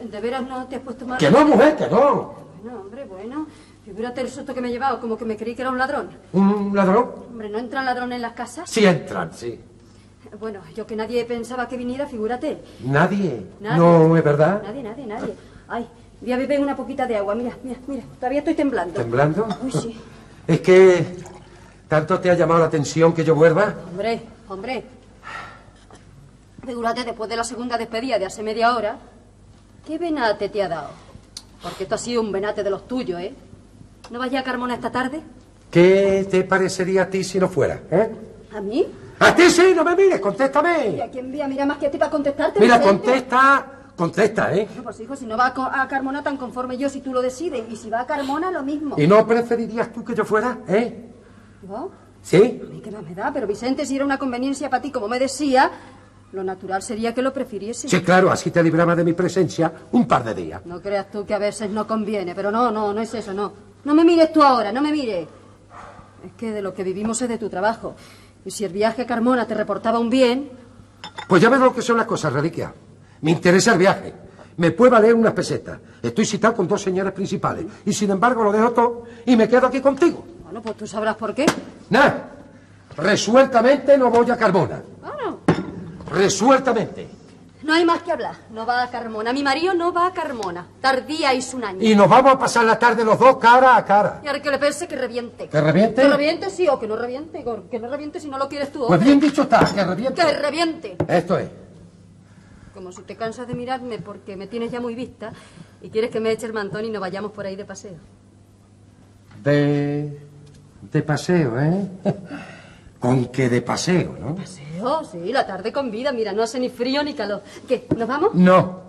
¿De veras no te has puesto malo? Que no, mujer, que no. Bueno, hombre, bueno. Figúrate el susto que me he llevado, como que me creí que era un ladrón. ¿Un ladrón? Hombre, ¿no entran ladrones en las casas? Sí entran, sí. Bueno, yo que nadie pensaba que viniera, figúrate. ¿Nadie? Nadie. No, ¿es verdad? Nadie, nadie, nadie. Ay, voy a beber una poquita de agua. Mira, mira, mira. Todavía estoy temblando. ¿Temblando? Uy, sí. Es que tanto te ha llamado la atención que yo vuelva. Hombre, hombre. Figúrate, después de la segunda despedida de hace media hora, ¿qué venate te ha dado? Porque esto ha sido un venate de los tuyos, ¿eh? ¿No vayas a Carmona esta tarde? ¿Qué te parecería a ti si no fuera? ¿Eh? ¿A mí? A ti sí, no me mires, ¿Y contéstame. a quién vía? Mira más que a ti para contestarte. Mira, Vicente. contesta, contesta, ¿eh? Bueno, pues hijo, si no va a, a Carmona tan conforme yo si tú lo decides. Y si va a Carmona, lo mismo. ¿Y no preferirías tú que yo fuera? ¿Eh? ¿Yo? ¿Sí? A mí qué más me da, pero Vicente, si era una conveniencia para ti, como me decía, lo natural sería que lo prefiriese. Sí, claro, así te libraba de mi presencia un par de días. No creas tú que a veces no conviene, pero no, no, no es eso, no. No me mires tú ahora, no me mires. Es que de lo que vivimos es de tu trabajo. Y si el viaje a Carmona te reportaba un bien, Pues ya ves lo que son las cosas, Reliquia. Me interesa el viaje. Me puede valer unas pesetas. Estoy citado con dos señores principales. Y sin embargo lo dejo todo y me quedo aquí contigo. Bueno, pues tú sabrás por qué. Nada. Resueltamente no voy a Carmona. Bueno, Resueltamente. No hay más que hablar. No va a Carmona. Mi marido no va a Carmona. Tardía y un año. Y nos vamos a pasar la tarde los dos cara a cara. Y ahora que le pese que reviente. ¿Que reviente? Que reviente sí o que no reviente. Que no reviente si no lo quieres tú. Pues hombre. bien dicho está, que reviente. Que reviente. Esto es. Como si te cansas de mirarme porque me tienes ya muy vista y quieres que me eche el mantón y nos vayamos por ahí de paseo. De. de paseo, ¿eh? Con que de paseo, ¿no? Paseo, sí, la tarde con vida. Mira, no hace ni frío ni calor. ¿Qué? ¿Nos vamos? No.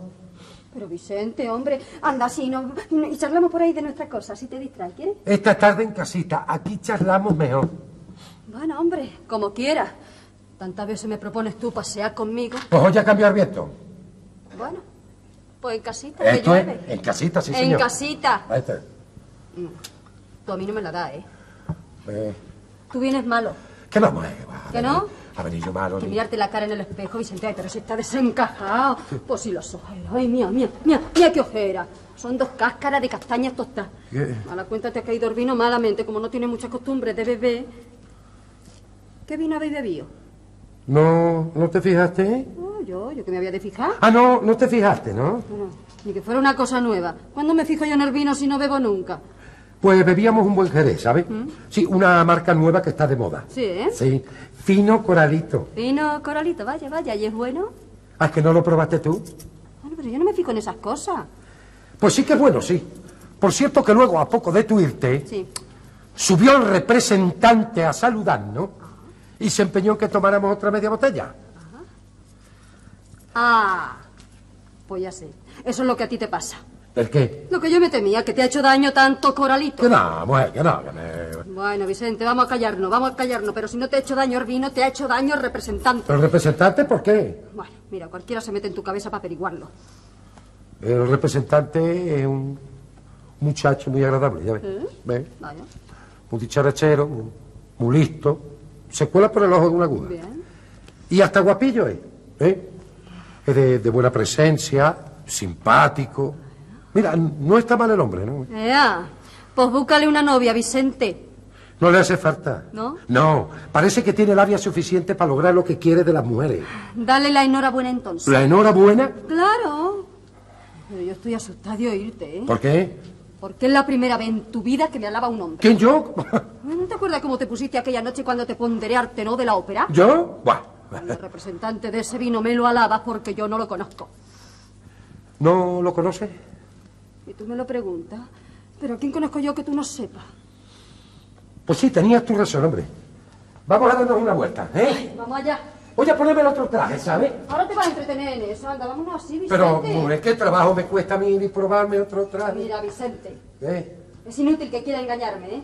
Pero Vicente, hombre, anda así no, y charlamos por ahí de nuestras cosas, si te distraes, ¿quieres? Esta tarde en casita. Aquí charlamos mejor. Bueno, hombre, como quieras. Tantas veces me propones tú pasear conmigo. Pues voy a cambiar viento. Bueno, pues en casita, que llueve. en casita, sí, en señor. casita. Ahí está. Tú a mí no me la das, ¿eh? Eh, Tú vienes malo. ¿Qué vamos a va, ¿Que no? Yo malo. Que mirarte la cara en el espejo, Vicente, ay, pero si está desencajado. Pues si los ojeras, ay, mía, mía, mía, mía, qué ojera. Son dos cáscaras de castañas tostadas. ¿Qué? A la cuenta te ha caído el vino malamente, como no tiene mucha costumbre de beber. ¿Qué vino habéis bebido? No, ¿no te fijaste? eh? Oh, yo, yo que me había de fijar. Ah, no, no te fijaste, ¿no? Bueno, ni que fuera una cosa nueva. ¿Cuándo me fijo yo en el vino si no bebo nunca? Pues bebíamos un buen jerez, ¿sabes? Sí, una marca nueva que está de moda. Sí, ¿eh? Sí, fino coralito. Vino coralito, vaya, vaya, ¿y es bueno? ¿Ah, que no lo probaste tú? Bueno, pero yo no me fijo en esas cosas. Pues sí que es bueno, sí. Por cierto que luego, a poco de tu irte, Sí. subió el representante a saludarnos y se empeñó en que tomáramos otra media botella. Ah, pues ya sé. Eso es lo que a ti te pasa. ¿El qué? Lo que yo me temía, que te ha hecho daño tanto coralito. Que no, mujer, que no, que me... Bueno, Vicente, vamos a callarnos, vamos a callarnos, pero si no te ha hecho daño el vino, te ha hecho daño el representante. ¿El representante por qué? Bueno, mira, cualquiera se mete en tu cabeza para averiguarlo. El representante es un muchacho muy agradable, ya ves. ¿Ves? Vaya, Muy dicharachero, muy, muy listo. Se cuela por el ojo de una aguja. bien. Y hasta guapillo es. ¿eh? Es de, de buena presencia, simpático. Mira, no está mal el hombre, ¿no? Ea, pues búscale una novia, Vicente. No le hace falta. ¿No? No, parece que tiene labia suficiente para lograr lo que quiere de las mujeres. Dale la enhorabuena entonces. La enhorabuena. Claro. Pero yo estoy asustada de oírte, ¿eh? ¿Por qué? Porque es la primera vez en tu vida que me alaba un hombre. ¿Quién yo? ¿No te acuerdas cómo te pusiste aquella noche cuando te ponderé no de la ópera? ¿Yo? Buah. El representante de ese vino me lo alabas porque yo no lo conozco. ¿No lo conoces? Y tú me lo preguntas. ¿Pero a quién conozco yo que tú no sepas? Pues sí, tenías tu razón, hombre. Vamos a darnos una vuelta, ¿eh? Vamos allá. Voy a ponerme el otro traje, ¿sabes? Ahora te vas a entretener en eso. Anda, vámonos así, Vicente. Pero, hombre, ¿qué trabajo me cuesta a mí ni probarme otro traje? Mira, Vicente. ¿Eh? Es inútil que quiera engañarme, ¿eh?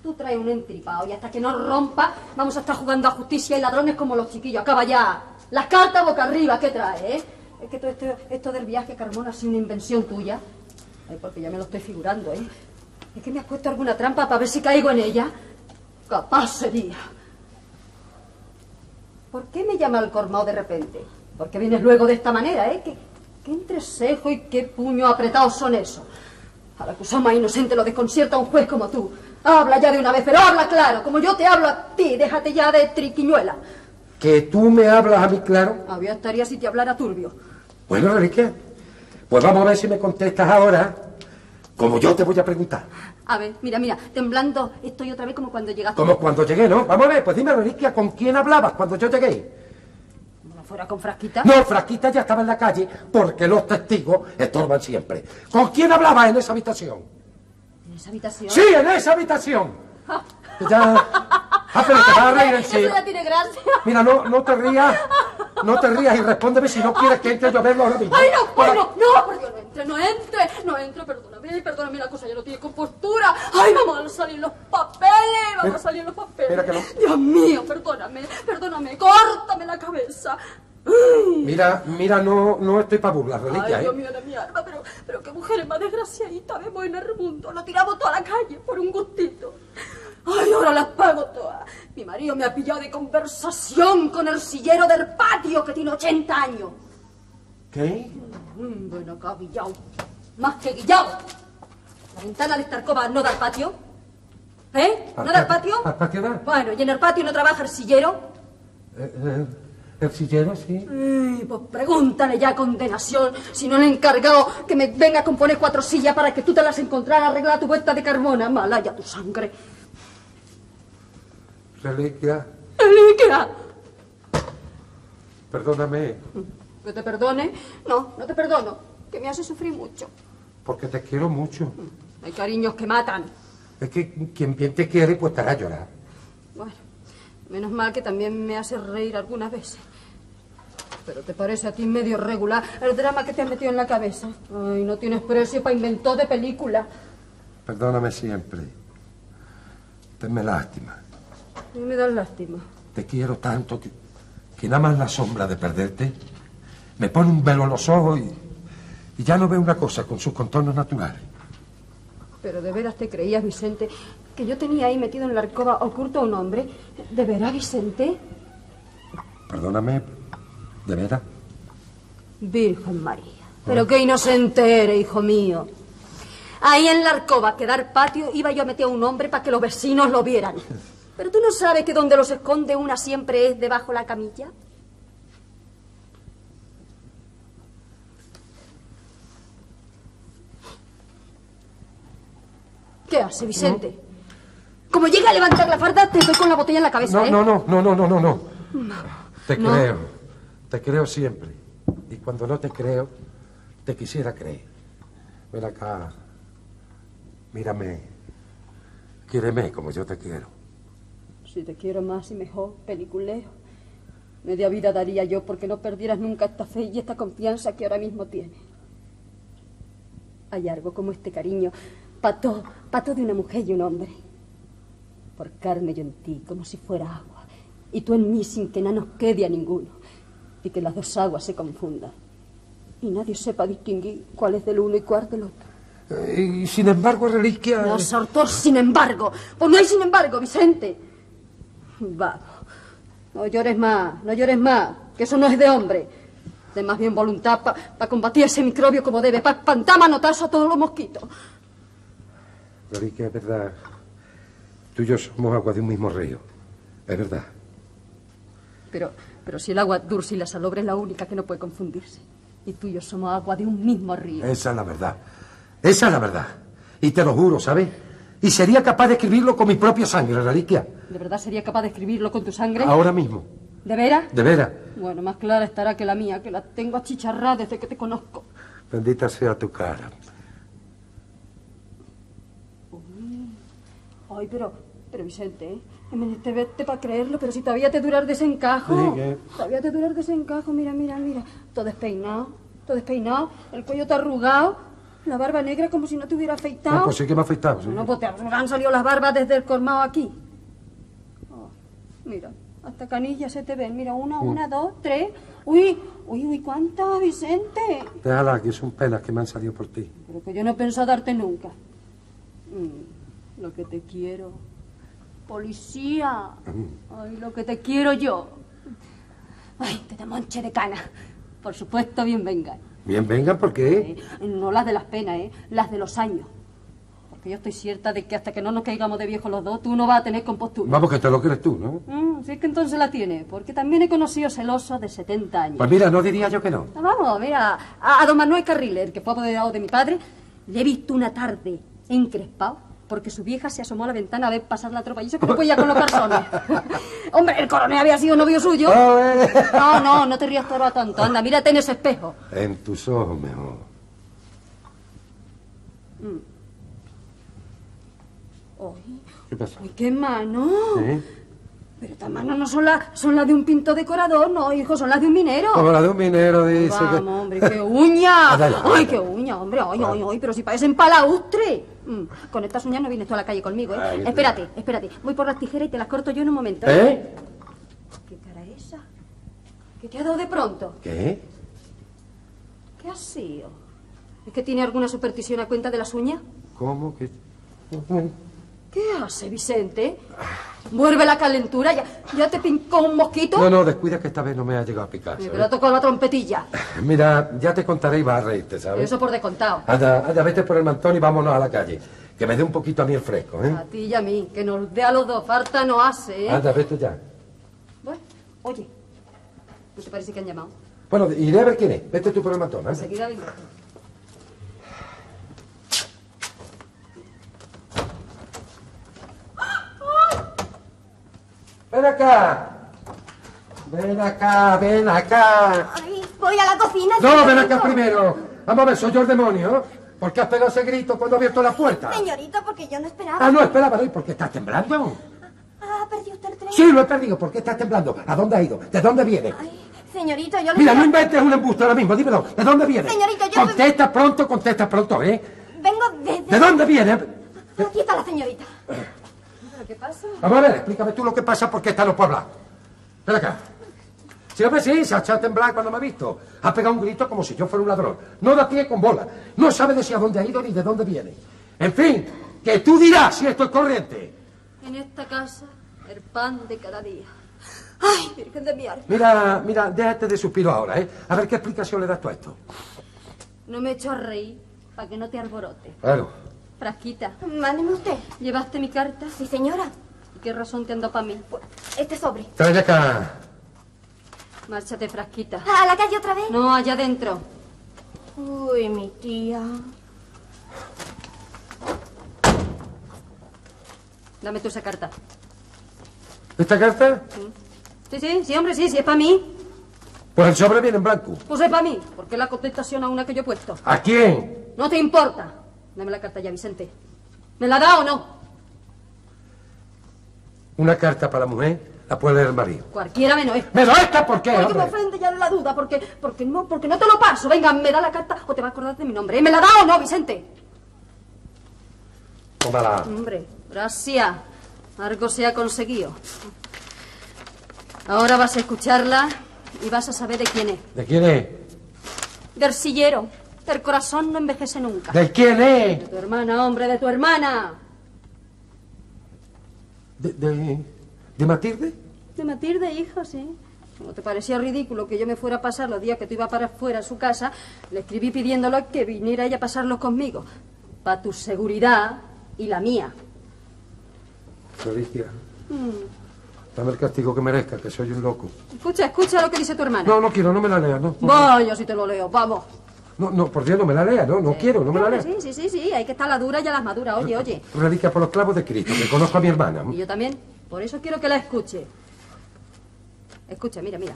Tú traes un entripado y hasta que no rompa, vamos a estar jugando a justicia y ladrones como los chiquillos. Acaba ya. Las cartas boca arriba, ¿qué trae, eh? Es que todo esto, esto del viaje Carmona ha sido una invención tuya. Ay, porque ya me lo estoy figurando, ¿eh? Es que me has puesto alguna trampa para ver si caigo en ella. Capaz sería. ¿Por qué me llama el cormao de repente? Porque vienes luego de esta manera, ¿eh? ¿Qué, qué entrecejo y qué puño apretado son esos? Al acusado más inocente lo desconcierta un juez como tú. Habla ya de una vez, pero habla claro, como yo te hablo a ti. Déjate ya de triquiñuela. Que tú me hablas a mí claro. Había estaría si te hablara turbio. Bueno, Reliquia, pues vamos a ver si me contestas ahora, como yo te voy a preguntar. A ver, mira, mira, temblando estoy otra vez como cuando llegaste. Como cuando llegué, ¿no? Vamos a ver, pues dime, Reliquia, ¿con quién hablabas cuando yo llegué? Como no fuera con frasquita. No, Frasquita ya estaba en la calle porque los testigos estorban siempre. ¿Con quién hablabas en esa habitación? En esa habitación. Sí, en esa habitación. Ya... Ah, pero te vas a reír en Eso serio. ya tiene gracia. Mira, no, no te rías. No te rías y respóndeme si no quieres que entre yo a verlo ahora mismo. ¡Ay, no! Para- ¡Ay, no! ¡No! Por Dios, no entre, no entre, no entre, perdóname, perdóname, la cosa ya no tiene compostura. ¡Ay, vamos a salir los papeles! ¡Vamos a salir los papeles! Mira que no. Dios mío, perdóname, perdóname, córtame la cabeza. Mira, mira, no, no estoy para burlar, reliquia, Ay, Dios ¿eh? mío de mi alma, pero, pero qué mujeres más desgraciaditas vemos en el mundo. Lo tiramos toda la calle por un gustito. Ay, ahora las pago todas. Mi marido me ha pillado de conversación con el sillero del patio que tiene 80 años. ¿Qué? Mm, bueno, acá guillao. Más que guillao. La ventana de esta alcoba no da al patio. ¿Eh? ¿No da al patio? ¿Al patio da? Bueno, ¿y en el patio no trabaja el sillero? Eh, eh, ¿El sillero, sí? Ay, pues pregúntale ya, condenación, si no le he encargado que me venga a componer cuatro sillas para que tú te las encontraras arreglar tu vuelta de carbona. Malaya tu sangre. Reliquia, ¡Eliquia! perdóname, ¿Que te perdone? No, no te perdono, que me hace sufrir mucho. porque te quiero mucho. Hay cariños que matan. Es que quien bien te quiere, pues te hará llorar. Bueno, menos mal que también me hace reír algunas veces. Pero te parece a ti medio regular el drama que te has metido en la cabeza. Ay, no tienes precio para inventó de película. Perdóname siempre. Tenme lástima. Me das lástima. Te quiero tanto que, que nada más la sombra de perderte me pone un velo en los ojos y, y ya no veo una cosa con sus contornos naturales. Pero de veras te creías, Vicente, que yo tenía ahí metido en la alcoba oculto a un hombre. ¿De veras, Vicente? Perdóname, ¿de veras? Virgen María. Pero qué inocente eres, hijo mío. Ahí en la alcoba, que dar patio, iba yo a meter a un hombre para que los vecinos lo vieran. Pero tú no sabes que donde los esconde una siempre es debajo la camilla. ¿Qué hace, Vicente? Como llega a levantar la farda, te doy con la botella en la cabeza, No, ¿eh? no, no, no, no, no, no, no. Te No. creo. Te creo siempre. Y cuando no te creo, te quisiera creer. Ven acá. Mírame. Quiéreme como yo te quiero. Si te quiero más y mejor, peliculeo. Media vida daría yo porque no perdieras nunca esta fe y esta confianza que ahora mismo tienes. Hay algo como este cariño, pato, pato de una mujer y un hombre. Por carne yo en ti, como si fuera agua, y tú en mí sin que nada nos quede a ninguno, y que las dos aguas se confundan, y nadie sepa distinguir cuál es del uno y cuál del otro. Eh, Y sin embargo, reliquia. No, Sartor, sin embargo. Pues no hay sin embargo, Vicente. Vamos. No llores más, no llores más, que eso no es de hombre. De más bien voluntad para combatir ese microbio como debe, para espantar manotazo a todos los mosquitos. Reliquia, es verdad. Tú y yo somos agua de un mismo río. Es verdad. Pero, pero si el agua dulce y la salobre es la única que no puede confundirse. Y tú y yo somos agua de un mismo río. Esa es la verdad. Esa es la verdad. Y te lo juro, ¿sabes? Y sería capaz de escribirlo con mi propia sangre, reliquia. ¿De verdad sería capaz de escribirlo con tu sangre? Ahora mismo. ¿De veras? De veras. Bueno, más clara estará que la mía, que la tengo achicharrada desde que te conozco. Bendita sea tu cara. Ay, pero, pero Vicente, ¿eh? Menester verte para creerlo, pero si todavía te dura el desencajo. Sí, ¿qué? Todavía te dura el desencajo, mira, mira, mira. Todo despeinado, todo despeinado, el cuello está arrugado, la barba negra como si no te hubiera afeitado. No, pues sí que me ha afeitado. sí. No, pues te han salido las barbas desde el colmado aquí. Oh, mira, hasta canillas se te ven. Mira, una, una, dos, tres. Uy, uy, uy, ¿cuántas, Vicente? Déjala, que son penas que me han salido por ti. Pero que yo no he pensado darte nunca. Mm, lo que te quiero. Policía. Ay, lo que te quiero yo. Ay, que te monche de cana. Por supuesto, bien venga. Bien, venga, ¿por qué? Eh, No las de las penas, ¿eh? Las de los años. Porque yo estoy cierta de que hasta que no nos caigamos de viejos los dos, tú no vas a tener compostura. Vamos, que te lo crees tú, ¿no? Mm, sí que entonces la tiene, porque también he conocido celosos de 70 años. Pues mira, no diría yo que no. Ah, Vamos, mira, a, a don Manuel Carriler, que fue apoderado de mi padre, le he visto una tarde encrespado porque su vieja se asomó a la ventana a ver pasar la tropa y eso que no podía con los calzones. Hombre, el coronel había sido novio suyo. No, no, no te rías ahora tanto. Anda, mírate en ese espejo. En tus ojos mejor. Ay, ¿Qué pasa? ay, qué mano. ¿Eh? Pero estas manos no son las son las de un pinto decorador, no, hijo, son las de un minero. Como la de un minero dice Vamos, que... hombre, qué uña. Ay, qué uña, hombre. Ay, ay, ay, pero si parecen palaustre. Mm, Con estas uñas no vienes tú a la calle conmigo, ¿eh? Ay, espérate, espérate. Voy por las tijeras y te las corto yo en un momento. ¿Eh? ¿Qué cara es esa? ¿Qué te ha dado de pronto? ¿Qué? ¿Qué ha sido? ¿Es que tiene alguna superstición a cuenta de las uñas? ¿Cómo que...? ¿Qué hace, Vicente? Vuelve la calentura, ya, ya te pincó un mosquito. No, no, descuida que esta vez no me ha llegado a picar. Me hubiera tocado la trompetilla. Mira, ya te contaré y vas a reírte, ¿sabes? Eso por descontado. Anda, anda, vete por el mantón y vámonos a la calle. Que me dé un poquito a mí el fresco, ¿eh? A ti y a mí, que nos dé a los dos, falta no hace, ¿eh? Anda, vete ya. Bueno, oye, ¿no te parece que han llamado? Bueno, iré a ver quién es. Vete tú por el mantón, ¿eh? Enseguida vengo. Ven acá. Ven acá, ven acá. Ay, voy a la cocina. No, ven acá primero. Vamos a ver, soy yo el demonio. ¿Por qué has pegado ese grito cuando he abierto la puerta? Señorito, porque yo no esperaba. Ah, no, esperaba. ¿Y por qué estás temblando? Ah, perdió usted el tren. Sí, lo he perdido. ¿Por qué estás temblando? ¿A dónde ha ido? ¿De dónde viene? Ay, señorito, yo le Mira, no inventes un embuste ahora mismo. Dímelo. ¿De dónde viene? Señorito, yo- Contesta pronto, contesta pronto, ¿eh? Vengo desde... ¿De dónde viene? Aquí está la señorita. ¿Pero qué pasa? Vamos a ver, explícame tú lo que pasa porque esta no puede hablar. Ven acá. Sí, hombre, sí, se ha echado a temblar cuando me ha visto. Ha pegado un grito como si yo fuera un ladrón. No da pie con bola. No sabe de si a dónde ha ido ni de dónde viene. En fin, que tú dirás si esto es corriente. En esta casa, el pan de cada día. Ay, Virgen de mi alma. Mira, mira, déjate de suspiro ahora, ¿eh? A ver qué explicación le das tú a esto. No me echo a reír para que no te alborotes. Claro. Frasquita, Mándeme usted. ¿llevaste mi carta? Sí, señora. ¿Y qué razón te ando para mí? Este sobre. Trae acá. Márchate, Frasquita. ¿A la calle otra vez? No, allá adentro. Uy, mi tía. Dame tú esa carta. ¿Esta carta? Sí, sí, sí, hombre, sí, sí, es para mí. Pues el sobre viene en blanco. Pues es para mí, porque es la contestación a una que yo he puesto. ¿A quién? No te importa. Dame la carta ya, Vicente. ¿Me la da o no? Una carta para la mujer la puede leer el marido. Cualquiera menos es. ¿Me lo esta por qué, Porque me hombre? ofende ya la duda, porque, porque, no, porque no te lo paso. Venga, me da la carta o te va a acordar de mi nombre. ¿Eh? ¿Me la da o no, Vicente? Tómala. Hombre, gracias. Algo se ha conseguido. Ahora vas a escucharla y vas a saber de quién es. ¿De quién es? Del sillero. El corazón no envejece nunca. ¿De quién es? De tu hermana, hombre, de tu hermana. ¿De, de, de Matilde? De Matilde, hijo, sí. Como te parecía ridículo que yo me fuera a pasar los días que tú ibas para afuera a su casa, le escribí pidiéndole que viniera ella a pasarlos conmigo. Para tu seguridad y la mía. Alicia, Mm. dame el castigo que merezca, que soy un loco. Escucha, escucha lo que dice tu hermana. No, no quiero, no me la leas, no. Vaya, si te lo leo, vamos. No, no, por Dios, no me la leas, no, no quiero, no me la leas. Sí, sí, sí, sí, hay que estar la dura y a las maduras. Oye, oye. Reliquia por los clavos de Cristo, que conozco a mi hermana. Y yo también. Por eso quiero que la escuche. Escucha, mira, mira.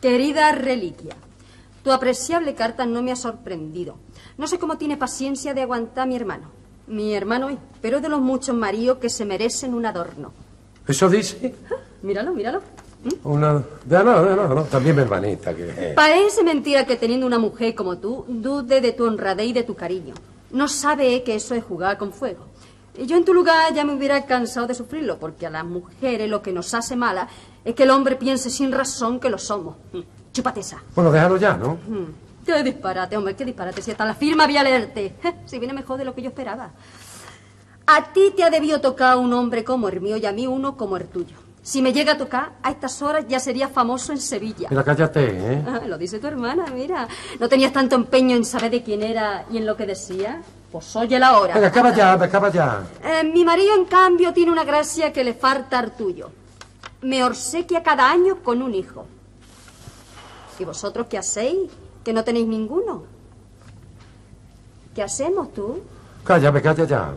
Querida reliquia, tu apreciable carta no me ha sorprendido. No sé cómo tiene paciencia de aguantar a mi hermano. Mi hermano es, pero es de los muchos maridos que se merecen un adorno. ¿Eso dice? Míralo, míralo. Una... De, no, no, no, no, también mi hermanita, que... Parece mentira que teniendo una mujer como tú, dude de tu honradez y de tu cariño. No sabe que eso es jugar con fuego. Y Yo en tu lugar ya me hubiera cansado de sufrirlo, porque a las mujeres lo que nos hace mala es que el hombre piense sin razón que lo somos. Mm, Chúpate esa. Bueno, déjalo ya, ¿no? Mm, Qué disparate, hombre, qué disparate. Si hasta la firma había leerte. Si viene mejor de lo que yo esperaba. A ti te ha debido tocar un hombre como el mío y a mí uno como el tuyo. Si me llega a tocar, a estas horas ya sería famoso en Sevilla. Mira, cállate, ¿eh? Ah, lo dice tu hermana, mira. ¿No tenías tanto empeño en saber de quién era y en lo que decía? Pues óyela ahora. Venga, acaba ya, acaba ya. Eh, mi marido, en cambio, tiene una gracia que le falta al tuyo. Me obsequia cada año con un hijo. ¿Y vosotros qué hacéis? Que no tenéis ninguno. ¿Qué hacemos tú? Cállame, calla ya.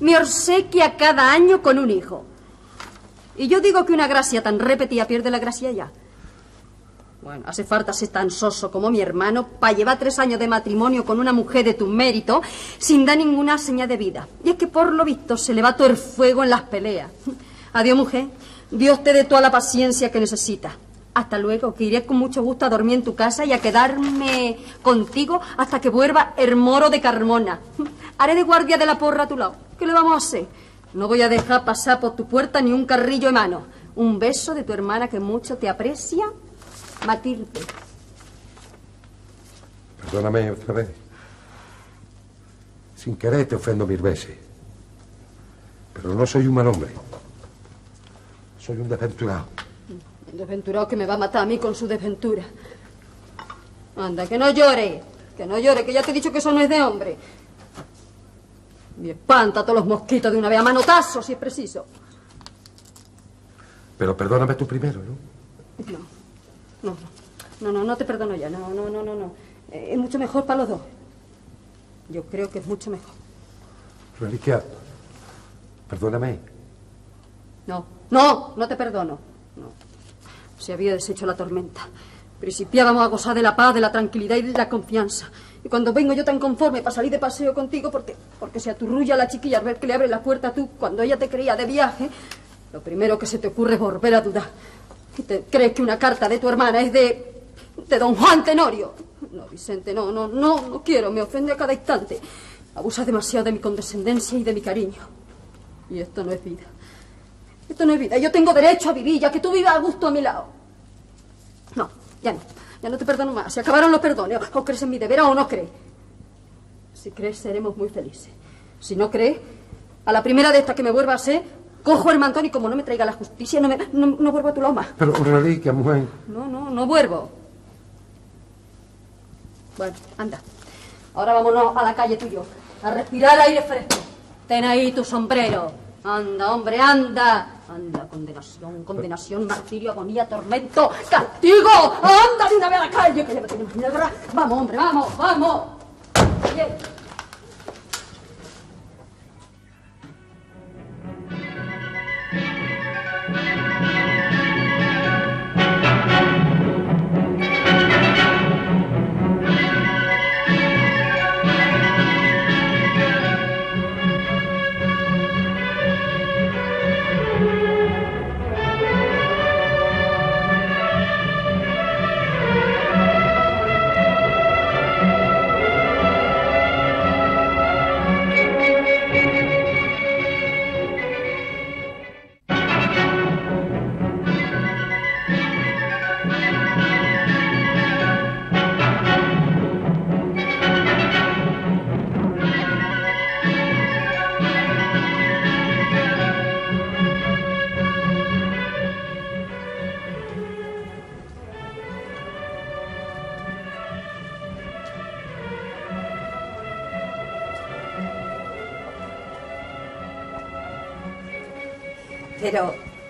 Me obsequia cada año con un hijo. Y yo digo que una gracia tan repetida pierde la gracia ya. Bueno, hace falta ser tan soso como mi hermano para llevar tres años de matrimonio con una mujer de tu mérito sin dar ninguna señal de vida. Y es que por lo visto se le va todo el fuego en las peleas. Adiós, mujer. Dios te dé toda la paciencia que necesita. Hasta luego, que iré con mucho gusto a dormir en tu casa y a quedarme contigo hasta que vuelva el moro de Carmona. Haré de guardia de la porra a tu lado. ¿Qué le vamos a hacer? No voy a dejar pasar por tu puerta ni un carrillo de mano. Un beso de tu hermana que mucho te aprecia, Matilde. Perdóname otra vez. Sin querer te ofendo mil veces. Pero no soy un mal hombre. Soy un desventurado. Un desventurado que me va a matar a mí con su desventura. Anda, que no llore. Que no llore, que ya te he dicho que eso no es de hombre. Y espanta a todos los mosquitos de una vez a manotazo, si es preciso. Pero perdóname tú primero, ¿no? No, no, no, no, no te perdono ya. No, no, no, no, no. Eh, Es mucho mejor para los dos. Yo creo que es mucho mejor. Reliquia, perdóname. No, no, no te perdono. No. Se había deshecho la tormenta. Principiábamos a gozar de la paz, de la tranquilidad y de la confianza. Y cuando vengo yo tan conforme para salir de paseo contigo, porque, porque se aturrulla la chiquilla al ver que le abre la puerta tú cuando ella te creía de viaje, lo primero que se te ocurre es volver a dudar. ¿Y crees que una carta de tu hermana es de. de don Juan Tenorio? No, Vicente, no, no, no, no quiero, me ofende a cada instante. Abusas demasiado de mi condescendencia y de mi cariño. Y esto no es vida. Esto no es vida. Yo tengo derecho a vivir, ya que tú vivas a gusto a mi lado. No, ya no. Ya no te perdono más. Se acabaron los perdones. O crees en mi deber o no crees. Si crees, seremos muy felices. Si no crees, a la primera de estas que me vuelva a ser, cojo el mantón y como no me traiga la justicia, no, me, no, no vuelvo a tu más. Pero, Reliquia, mujer. No, no, no vuelvo. Bueno, anda. Ahora vámonos a la calle tú y yo. A respirar aire fresco. Ten ahí tu sombrero. Anda, hombre, anda. Anda, condenación, condenación, martirio, agonía, tormento, castigo. Anda de una vez a la calle, que ya me tiene más miedo, ¿verdad? Vamos, hombre, vamos, vamos.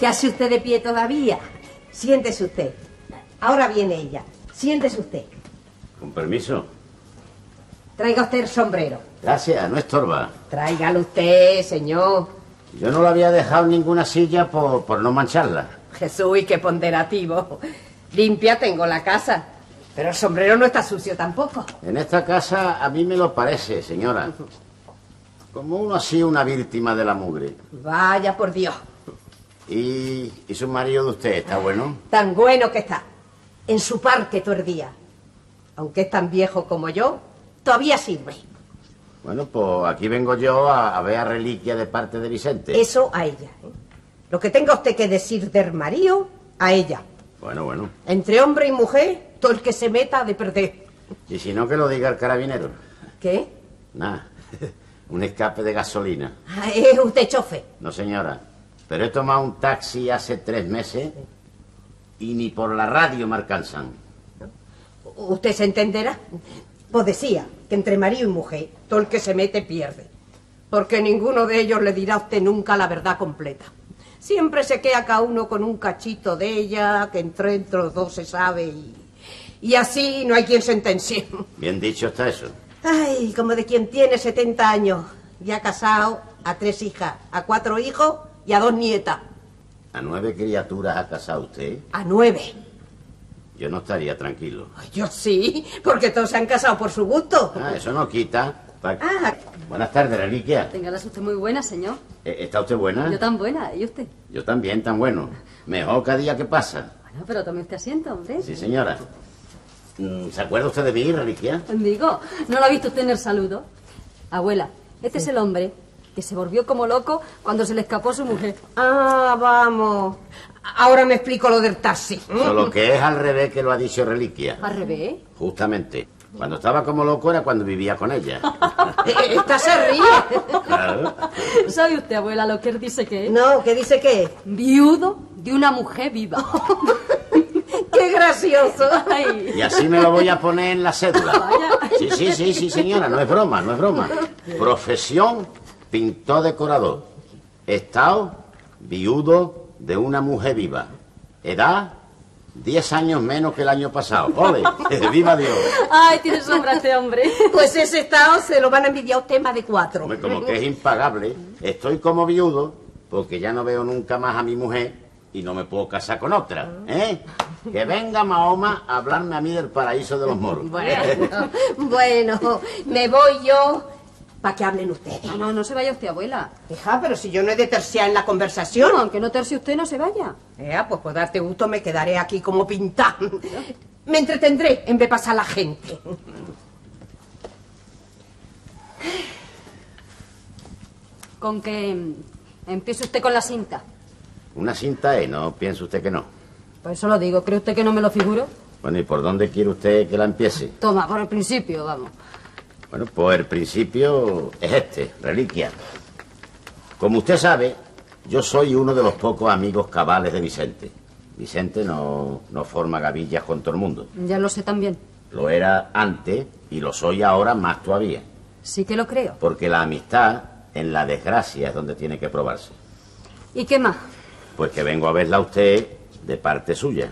¿Qué hace usted de pie todavía? Siéntese usted. Ahora viene ella. Siéntese usted. Con permiso. Traiga usted el sombrero. Gracias, no estorba. Tráigalo usted, señor. Yo no le había dejado ninguna silla por, por no mancharla. Jesús, y qué ponderativo. Limpia tengo la casa. Pero el sombrero no está sucio tampoco. En esta casa a mí me lo parece, señora. Como uno así, una víctima de la mugre. Vaya por Dios. ¿Y, y su marido de usted está bueno? Tan bueno que está. En su parque todo el día. Aunque es tan viejo como yo, todavía sirve. Bueno, pues aquí vengo yo a, a ver a reliquia de parte de Vicente. Eso a ella. ¿eh? Lo que tenga usted que decir del marido, a ella. Bueno, bueno. Entre hombre y mujer, todo el que se meta de perder. Y si no, que lo diga el carabinero. ¿Qué? Nada. Un escape de gasolina. Ah, ¿Es usted chofe? No, señora. Pero he tomado un taxi hace tres meses y ni por la radio me alcanzan. ¿Usted se entenderá? Pues decía que entre marido y mujer, todo el que se mete pierde. Porque ninguno de ellos le dirá a usted nunca la verdad completa. Siempre se queda cada uno con un cachito de ella, que entre, entre los dos se sabe y... Y así no hay quien sentencie. Bien dicho está eso. Ay, como de quien tiene 70 años, ya casado, a tres hijas, a cuatro hijos y a dos nietas. A nueve criaturas ha casado usted. A nueve. Yo no estaría tranquilo. Yo sí, porque todos se han casado por su gusto. Ah, eso no quita. Pa- Ah, Buenas tardes, Reliquia. Téngalas usted muy buena, señor. Eh, ¿Está usted buena? Yo tan buena, ¿y usted? Yo también, tan bueno. Mejor cada día que pasa. Bueno, pero tome usted asiento, hombre. Sí, señora. Mm, ¿Se acuerda usted de mí, Reliquia? Digo, ¿no lo ha visto usted en el saludo? Abuela, este es el hombre que se volvió como loco cuando se le escapó su mujer. ah, vamos. Ahora me explico lo del taxi. Solo que es al revés que lo ha dicho Reliquia. Al revés. Justamente. Cuando estaba como loco era cuando vivía con ella. Eh, Esta se ríe. Claro. ¿Sabe usted, abuela, lo que él dice que es? No, ¿qué dice qué? Viudo de una mujer viva. ¡Qué gracioso! Ay. Y así me lo voy a poner en la cédula. Vaya. Sí, sí, sí, sí, señora, no es broma, no es broma. Profesión, pintor decorador. Estado, viudo de una mujer viva. Edad, 10 años menos que el año pasado. ¡Ole! ¡Viva Dios! Ay, tiene sombra este hombre. Pues ese estado se lo van a envidiar usted más de cuatro. Hombre, como que es impagable. Estoy como viudo porque ya no veo nunca más a mi mujer y no me puedo casar con otra. ¿eh? Que venga Mahoma a hablarme a mí del paraíso de los moros. Bueno, bueno, me voy yo para que hablen ustedes. No, no, no se vaya usted, abuela. Hija, pero si yo no he de terciar en la conversación. No, aunque no tercie usted, no se vaya. Ya, pues por darte gusto me quedaré aquí como pintada. Me entretendré en ver pasar la gente. Con que empiece usted con la cinta. Una cinta E, ¿no piensa usted que no? Por eso lo digo. ¿Cree usted que no me lo figuro? Bueno, ¿y por dónde quiere usted que la empiece? Toma, por el principio, vamos. Bueno, pues el principio es este, reliquia. Como usted sabe, yo soy uno de los pocos amigos cabales de Vicente. Vicente no, no forma gavillas con todo el mundo. Ya lo sé también. Lo era antes y lo soy ahora más todavía. Sí que lo creo. Porque la amistad en la desgracia es donde tiene que probarse. ¿Y qué más? Pues que vengo a verla a usted de parte suya.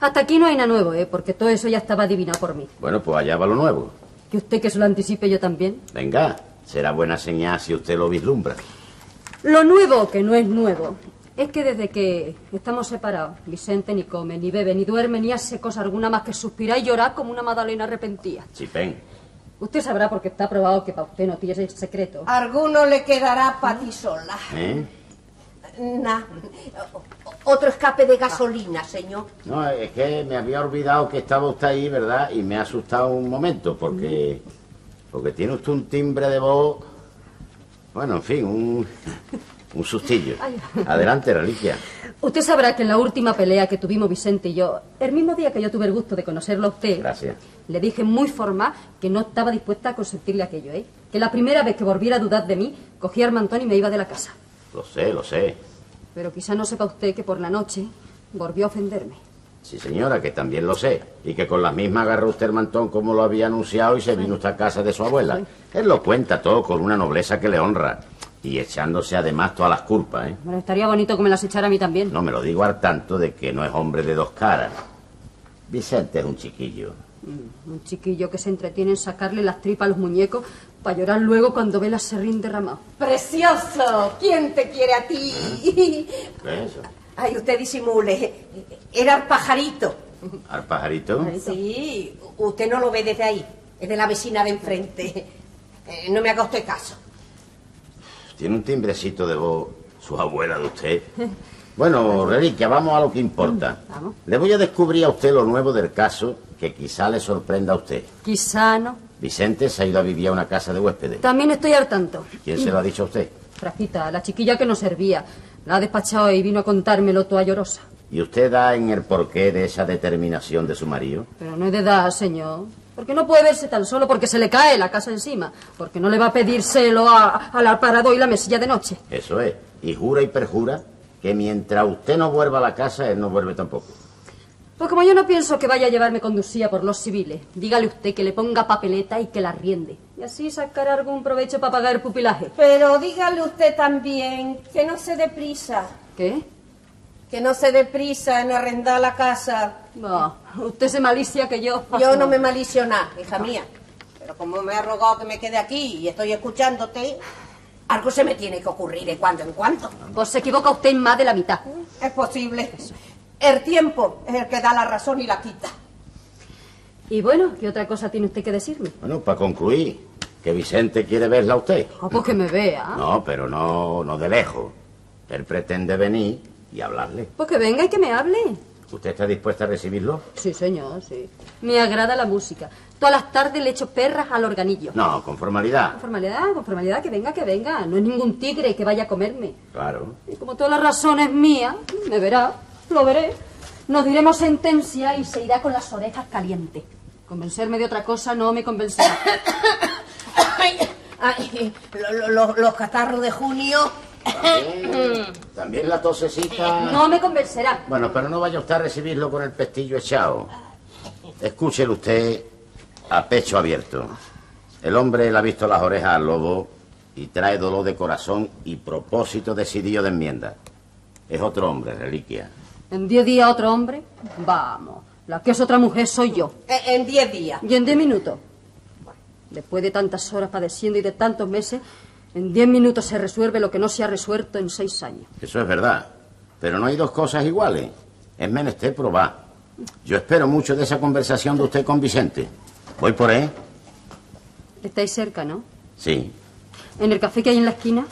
Hasta aquí no hay nada nuevo, ¿eh? Porque todo eso ya estaba adivinado por mí. Bueno, pues allá va lo nuevo. Que usted que se lo anticipe yo también. Venga, será buena señal si usted lo vislumbra. Lo nuevo, que no es nuevo, es que desde que estamos separados, Vicente ni come, ni bebe, ni duerme, ni hace cosa alguna más que suspirar y llorar como una magdalena arrepentida. Chipén. Usted sabrá porque está probado que para usted no tiene secreto. Alguno le quedará para ti sola. ¿Eh? Nah. Otro escape de gasolina, señor. No, es que me había olvidado que estaba usted ahí, ¿verdad? Y me ha asustado un momento, porque. Porque tiene usted un timbre de voz. Bueno, en fin, un. Un sustillo. Adelante, reliquia. Usted sabrá que en la última pelea que tuvimos Vicente y yo, el mismo día que yo tuve el gusto de conocerlo a usted, Gracias. le dije muy formal que no estaba dispuesta a consentirle aquello, ¿eh? Que la primera vez que volviera a dudar de mí, cogía a Armantón y me iba de la casa. Lo sé, lo sé. Pero quizá no sepa usted que por la noche volvió a ofenderme. Sí, señora, que también lo sé. Y que con la misma agarró usted el mantón como lo había anunciado y se vino usted a casa de su abuela. Él lo cuenta todo con una nobleza que le honra. Y echándose además todas las culpas, ¿eh? Bueno, estaría bonito que me las echara a mí también. No me lo digo al tanto de que no es hombre de dos caras. Vicente es un chiquillo. Mm, Un chiquillo que se entretiene en sacarle las tripas a los muñecos para llorar luego cuando ve la serrín derramado. ¡Precioso! ¿Quién te quiere a ti? ¿Qué es eso? Ay, usted disimule. Era el pajarito. ¿Al pajarito? Sí, usted no lo ve desde ahí. Es de la vecina de enfrente. Eh, no me haga usted caso. Tiene un timbrecito de voz su abuela de usted. Bueno, Reliquia, vamos a lo que importa. Vamos. Le voy a descubrir a usted lo nuevo del caso que quizá le sorprenda a usted. Quizá no. Vicente se ha ido a vivir a una casa de huéspedes. También estoy al tanto. ¿Quién se lo ha dicho a usted? Frasquita, la chiquilla que nos servía. La ha despachado y vino a contármelo toda llorosa. ¿Y usted da en el porqué de esa determinación de su marido? Pero no es de edad, señor. Porque no puede verse tan solo porque se le cae la casa encima. Porque no le va a a- al aparador y la mesilla de noche. Eso es. Y jura y perjura que mientras usted no vuelva a la casa, él no vuelve tampoco. Pues como yo no pienso que vaya a llevarme conducía por los civiles, dígale usted que le ponga papeleta y que la riende. Y así sacará algún provecho para pagar el pupilaje. Pero dígale usted también que no se dé prisa. ¿Qué? Que no se dé prisa en arrendar la casa. No, usted se malicia que yo. Yo no me malicio nada, hija mía. Pero como me ha rogado que me quede aquí y estoy escuchándote, algo se me tiene que ocurrir de cuando en cuando. Pues se equivoca usted en más de la mitad. Es posible. El tiempo es el que da la razón y la quita. Y bueno, ¿qué otra cosa tiene usted que decirme? Bueno, para concluir, que Vicente quiere verla a usted. Ah, pues que me vea. No, pero no, no de lejos. Él pretende venir y hablarle. Pues que venga y que me hable. ¿Usted está dispuesta a recibirlo? Sí, señor, sí. Me agrada la música. Todas las tardes le echo perras al organillo. No, con formalidad. Con formalidad, con formalidad, que venga, que venga. No es ningún tigre que vaya a comerme. Claro. Y como toda la razón es mía, me verá, lo veré. Nos diremos sentencia y se irá con las orejas calientes. Convencerme de otra cosa no me convencerá. Ay, ay, lo- lo- lo- los catarros de junio. También, también la tosecita. No me convencerá. Bueno, pero no vaya usted a recibirlo con el pestillo echado. Escúchelo usted a pecho abierto. El hombre le ha visto las orejas al lobo y trae dolor de corazón y propósito decidido de enmienda. Es otro hombre, reliquia. ¿En diez días otro hombre? Vamos. La que es otra mujer soy yo. En en diez días. Y en diez minutos. Después de tantas horas padeciendo y de tantos meses, en diez minutos se resuelve lo que no se ha resuelto en seis años. Eso es verdad. Pero no hay dos cosas iguales. Es menester probar. Yo espero mucho de esa conversación de usted con Vicente. Voy por él. Estáis cerca, ¿no? Sí. En el café que hay en la esquina.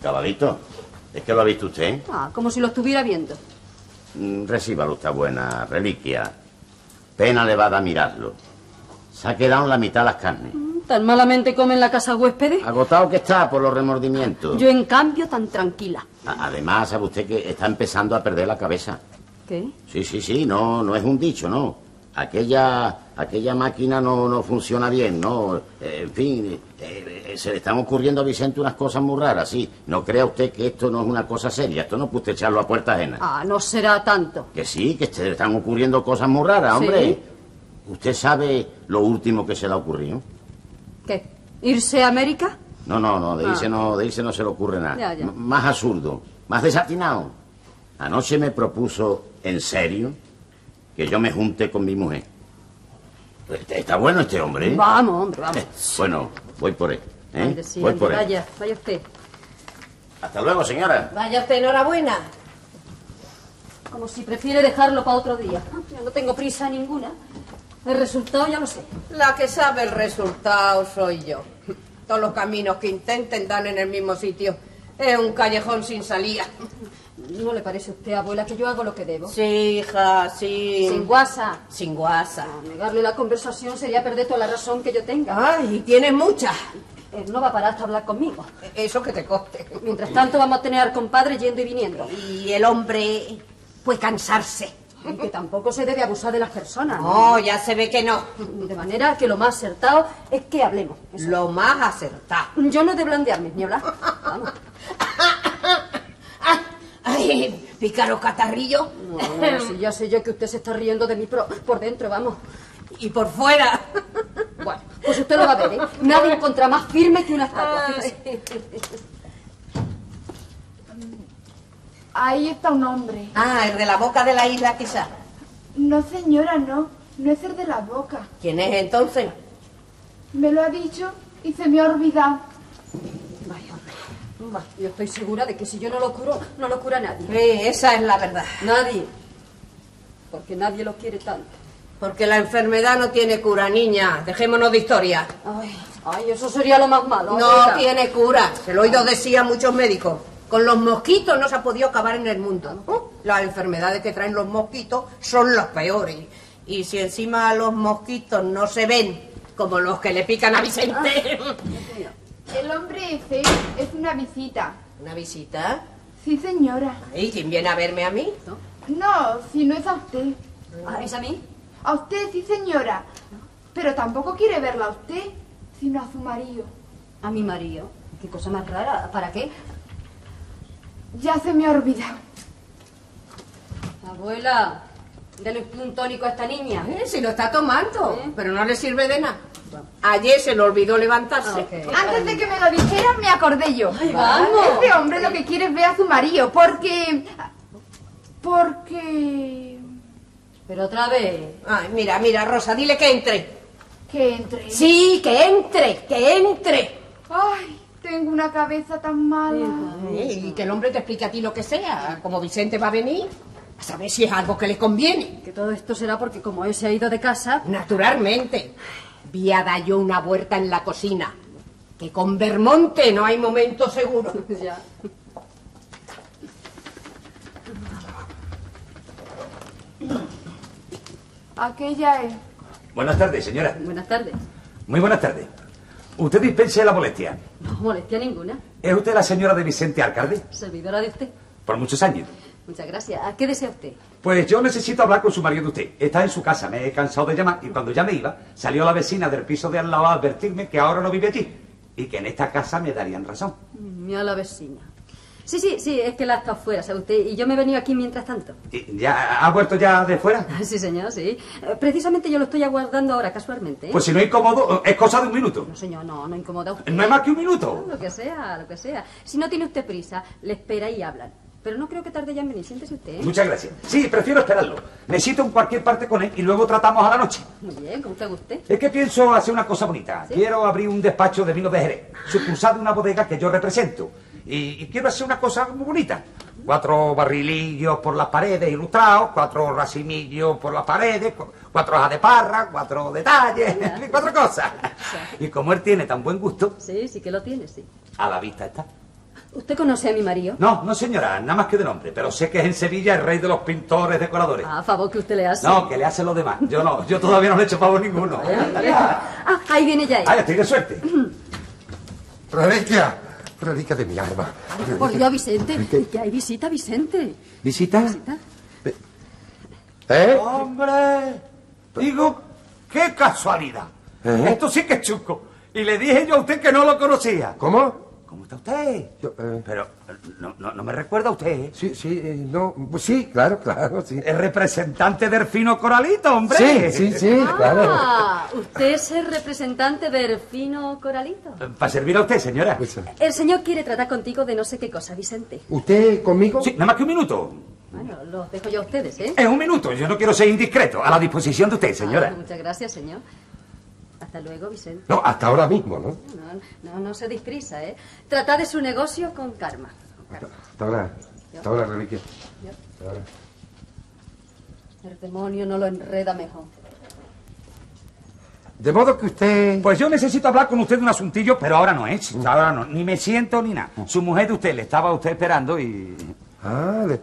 Caballito, ¿es que lo ha visto usted? Ah, como si lo estuviera viendo. Mm, Recíbalo, esta buena reliquia. Pena le va a dar mirarlo. Se ha quedado en la mitad las carnes. ¿Tan malamente come en la casa huéspedes? Agotado que está por los remordimientos. Yo, en cambio, tan tranquila. A- Además, sabe usted que está empezando a perder la cabeza. ¿Qué? Sí, sí, sí, no, no es un dicho, no. Aquella, aquella máquina no, no funciona bien, no. Eh, en fin, eh, eh, se le están ocurriendo a Vicente unas cosas muy raras, sí. No crea usted que esto no es una cosa seria, esto no puede usted echarlo a puerta ajena. Ah, no será tanto. Que sí, que se le están ocurriendo cosas muy raras, hombre. ¿Sí? ¿Usted sabe lo último que se le ha ocurrido? ¿Qué? ¿Irse a América? No, no, no, de Ah. irse no, de irse no se le ocurre nada. Ya, ya. M- Más absurdo, más desatinado. Anoche me propuso, en serio, que yo me junte con mi mujer. Este- Está bueno este hombre, ¿eh? Vamos, hombre, vamos. Eh, Bueno, voy por él. ¿eh? Ande, sí, voy ande, por él. vaya, vaya usted. Hasta luego, señora. Vaya usted, enhorabuena. Como si prefiere dejarlo para otro día. Yo no tengo prisa ninguna. El resultado ya lo sé. La que sabe el resultado soy yo. Todos los caminos que intenten dan en el mismo sitio. Es un callejón sin salida. ¿No le parece a usted, abuela, que yo hago lo que debo? Sí, hija, sí. Sin guasa. Sin guasa. Negarle la conversación sería perder toda la razón que yo tenga. Ay, tienes mucha. Él no va a parar hasta hablar conmigo. Eso que te coste. Mientras tanto vamos a tener al compadre yendo y viniendo. Y el hombre puede cansarse. Y que tampoco se debe abusar de las personas. No, ya se ve que no. De manera que lo más acertado es que hablemos. Eso. Lo más acertado. Yo no he de blandearme, ni hablar. Vamos. Ay, pícaro catarrillo. No, si ya sé yo que usted se está riendo de mí pero por dentro, vamos. Y por fuera. Bueno, pues usted lo va a ver, ¿eh? Nadie encuentra más firme que una estatua. Ahí está un hombre. Ah, el de la boca de la isla quizá. No, señora, no. No es el de la boca. ¿Quién es entonces? Me lo ha dicho y se me ha olvidado. Yo estoy segura de que si yo no lo curo, no lo cura nadie. Sí, esa es la verdad. Nadie. Porque nadie lo quiere tanto. Porque la enfermedad no tiene cura, niña. Dejémonos de historia. Ay, ay, eso sería lo más malo. No tiene cura. Se lo he oído decir a muchos médicos. Con los mosquitos no se ha podido acabar en el mundo. Uh, Las enfermedades que traen los mosquitos son las peores. Y si encima los mosquitos no se ven como los que le pican a Vicente. El hombre ese es una visita. ¿Una visita? Sí, señora. ¿Y quién viene a verme a mí? No, si no es a usted. Ah, ¿Es a mí? A usted, sí, señora. Pero tampoco quiere verla a usted, sino a su marido. A mi marido. Qué cosa más rara. ¿Para qué? Ya se me ha olvidado. Abuela, dale usted un tónico a esta niña. Eh, Si lo está tomando, ¿Eh? pero no le sirve de nada. Ayer se le olvidó levantarse. Ah, ok. Antes de que me lo dijera, me acordé yo. vamos. Este hombre lo que quiere es ver a su marido, porque... Porque... Pero otra vez. Ay, mira, mira, Rosa, dile que entre. Que entre... Sí, que entre, que entre. Ay, tengo una cabeza tan mala. Y que el hombre te explique a ti lo que sea, como Vicente va a venir, a saber si es algo que le conviene. Que todo esto será porque como él se ha ido de casa... Naturalmente. Vi a dar yo una vuelta en la cocina. Que con Bermonte no hay momento seguro. ya. Aquella es... Buenas tardes, señora. Buenas tardes. Muy buenas tardes. Usted dispense la molestia. No molestia ninguna. ¿Es usted la señora de Vicente Alcalde? Servidora de usted. Por muchos años. Muchas gracias. ¿A qué desea usted? Pues yo necesito hablar con su marido de usted. Está en su casa, me he cansado de llamar y cuando ya me iba, salió la vecina del piso de al lado a advertirme que ahora no vive aquí y que en esta casa me darían razón. Mira la vecina. Sí, sí, sí, es que la está afuera, ¿sabe usted? Y yo me he venido aquí mientras tanto. ¿Y ¿Ya ha vuelto ya de fuera? Sí, señor, sí. Eh, Precisamente yo lo estoy aguardando ahora, casualmente. ¿eh? Pues si no es incómodo, es cosa de un minuto. No, señor, no, no incomoda usted. No es más que un minuto. Lo que sea, lo que sea. Si no tiene usted prisa, le espera y hablan. Pero no creo que tarde ya en venir. Siéntese usted, ¿eh? Muchas gracias. Sí, prefiero esperarlo. Me cito en cualquier parte con él y luego tratamos a la noche. Muy bien, como usted guste. Es que pienso hacer una cosa bonita. ¿Sí? Quiero abrir un despacho de vino de Jerez, sucursal de una bodega que yo represento. Y, y quiero hacer una cosa muy bonita. Cuatro barrilillos por las paredes ilustrados, cuatro racimillos por las paredes, cu- cuatro hojas de parra, cuatro detalles, cuatro cosas. Y como él tiene tan buen gusto, Sí, sí que lo tiene, sí. a la vista está. ¿Usted conoce a mi marido? No, no señora, nada más que de nombre, pero sé que es en Sevilla el rey de los pintores decoradores. Ah, favor que usted le hace. No, que le hacen los demás. Yo no, yo todavía no le he hecho favor ninguno. Ah, ahí viene ya. Ay, estoy de suerte. Reliquia, reliquia de mi alma. Por Dios, Vicente. Que hay visita, Vicente. ¿Visita? Visita. ¿Eh? ¡Hombre! Digo, qué casualidad. ¿Eh? Esto sí que es chuco. Y le dije yo a usted que no lo conocía. ¿Cómo? ¿Cómo está usted? Yo, eh, Pero eh, no, no, no me recuerda a usted, ¿eh? sí, sí, eh, no, pues sí, claro, claro, sí. El representante del fino coralito, hombre. Sí, sí, sí, claro. Ah, usted es el representante del fino coralito. Para servir a usted, señora. Pues, eh, El señor quiere tratar contigo de no sé qué cosa, Vicente. ¿Usted conmigo? Sí, nada más que un minuto. Bueno, los dejo yo a ustedes, ¿eh? Es un minuto. Yo no quiero ser indiscreto. A la disposición de usted, Ah, señora. muchas gracias, señor. Hasta luego, Vicente. No, hasta ahora mismo, ¿no? No, no, no se disprisa, ¿eh? Trata de su negocio con karma. Hasta ahora, hasta ahora, reliquia. Hasta ahora. El demonio no lo enreda mejor. De modo que usted... Pues yo necesito hablar con usted de un asuntillo, pero ahora no es. Ahora no. Ni me siento ni nada. Su mujer de usted le estaba a usted esperando y... Ah, de,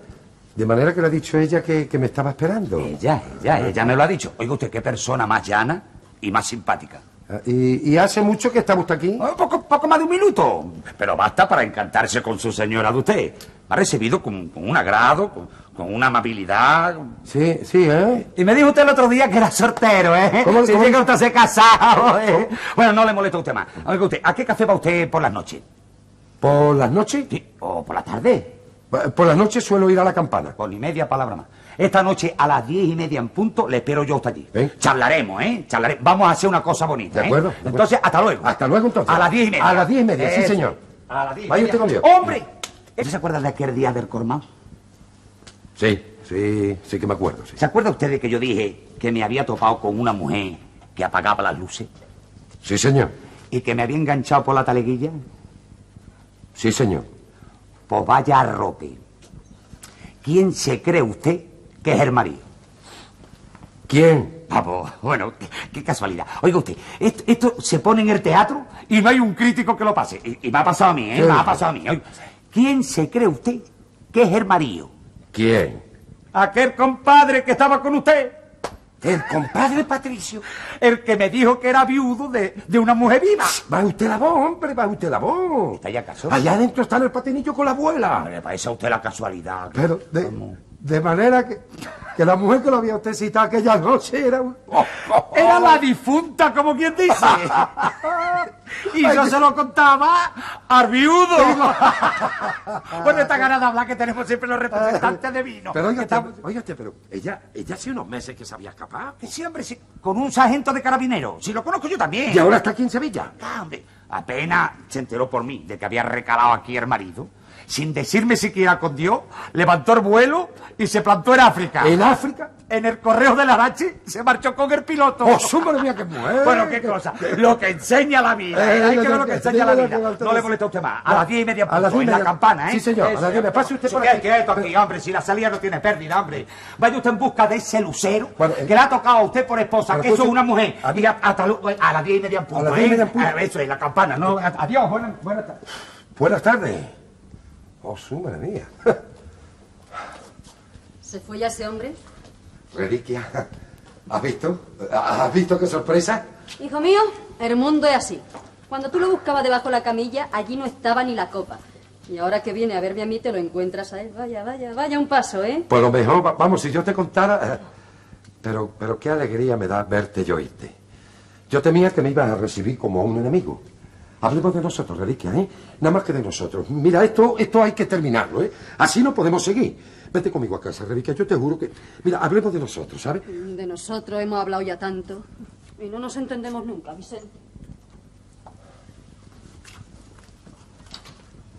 de manera que le ha dicho ella que, que me estaba esperando. Ella, ella, ella me lo ha dicho. Oiga usted, qué persona más llana y más simpática. Ah, ¿Y, y hace mucho que está usted aquí? Ah, poco, poco más de un minuto. Pero basta para encantarse con su señora de usted. Me ha recibido con, con un agrado, con, con una amabilidad. Sí, sí, ¿eh? Y me dijo usted el otro día que era sortero, ¿eh? ¿Cómo- si cómo? llega usted a ser casado, ¿eh? Bueno, no le molesto a usted más. Oiga usted, ¿a qué café va usted por las noches? ¿Por las noches? Sí, o por la tarde. Por las noches suelo ir a la campana. Por ni media palabra más. Esta noche a las diez y media en punto le espero yo a usted allí. ¿Eh? Charlaremos, ¿eh? Charlaremos. Vamos a hacer una cosa bonita, De acuerdo, ¿eh? de acuerdo. Entonces, hasta luego. Hasta luego, entonces. A las diez y media. A las diez y media, sí, Eso. señor. A las diez y Vaya media. usted conmigo. ¡Hombre! ¿Usted se acuerda de aquel día del cormao? Sí, sí, sí que me acuerdo, sí. ¿Se acuerda usted de que yo dije que me había topado con una mujer que apagaba las luces Sí, señor. y que me había enganchado por la taleguilla? Sí, señor. Pues vaya arrope. ¿Quién se cree usted que es el marido? ¿Quién? Pues, bueno, qué, qué casualidad. Oiga usted, esto, esto se pone en el teatro y no hay un crítico que lo pase. Y, y me ha pasado a mí, ¿eh? Me ha pasado a mí. Oiga, ¿Quién se cree usted que es el marido? ¿Quién? Aquel compadre que estaba con usted. El compadre Patricio. El que me dijo que era viudo de, de una mujer viva. Va usted la voz, hombre, va usted la voz. ¿Está ya acaso? Allá adentro está el patinillo con la abuela. Me parece a usted la casualidad. Pero de, de manera que, que la mujer que lo había usted citado aquella noche era un... Era la difunta, como quien dice. y yo se lo contaba al viudo. bueno, esta ganas de hablar que tenemos siempre los representantes de vino. Pero oígate, estamos- oígate, pero ella, ella hace unos meses que se había escapado. Sí, hombre, sí. Con un sargento de carabineros. Si lo conozco yo también. Y ahora está aquí en Sevilla. Ah, hombre, apenas se enteró por mí de que había recalado aquí el marido. Sin decirme siquiera con Dios, levantó el vuelo y se plantó en África. ¿En África? En el correo de la Arachi se marchó con el piloto. ¡Oh, su mía, qué mujer! Bueno, qué cosa. Lo que enseña la vida. Eh, ¿eh? Hay eh, que ver lo eh, que eh, enseña la eh, vida. eh, No le eh, molesta a usted más. A las diez y media A las punto, diez y en la campana, ¿eh? Sí, señor, a Eso. las diez y media. Pase usted por aquí. quieto aquí, hombre. Si la salida no tiene pérdida, hombre. Vaya usted en busca de ese lucero eh, que le ha tocado a usted por esposa, que eso es una mujer. a- Y a, hasta a las diez y media en punto, las diez y ¿eh? Eso es, la campana. No, adiós, buenas tardes. Buenas tardes. Oh, su madre mía. ¿Se fue ya ese hombre? Reliquia, ¿has visto? ¿Has visto qué sorpresa? Hijo mío, el mundo es así. Cuando tú lo buscabas debajo de la camilla, allí no estaba ni la copa. Y ahora que viene a verme a mí, te lo encuentras a él. Vaya, vaya, vaya un paso, ¿eh? Pues lo mejor, va- vamos, si yo te contara... eh, Pero, pero qué alegría me da verte y oírte. Yo temía que me ibas a recibir como a un enemigo. Hablemos de nosotros, Reliquia, ¿eh? Nada más que de nosotros. Mira, esto, esto hay que terminarlo, ¿eh? Así no podemos seguir. Vete conmigo a casa, Reliquia, yo te juro que... Mira, hablemos de nosotros, ¿sabes? De nosotros hemos hablado ya tanto. Y no nos entendemos nunca, Vicente.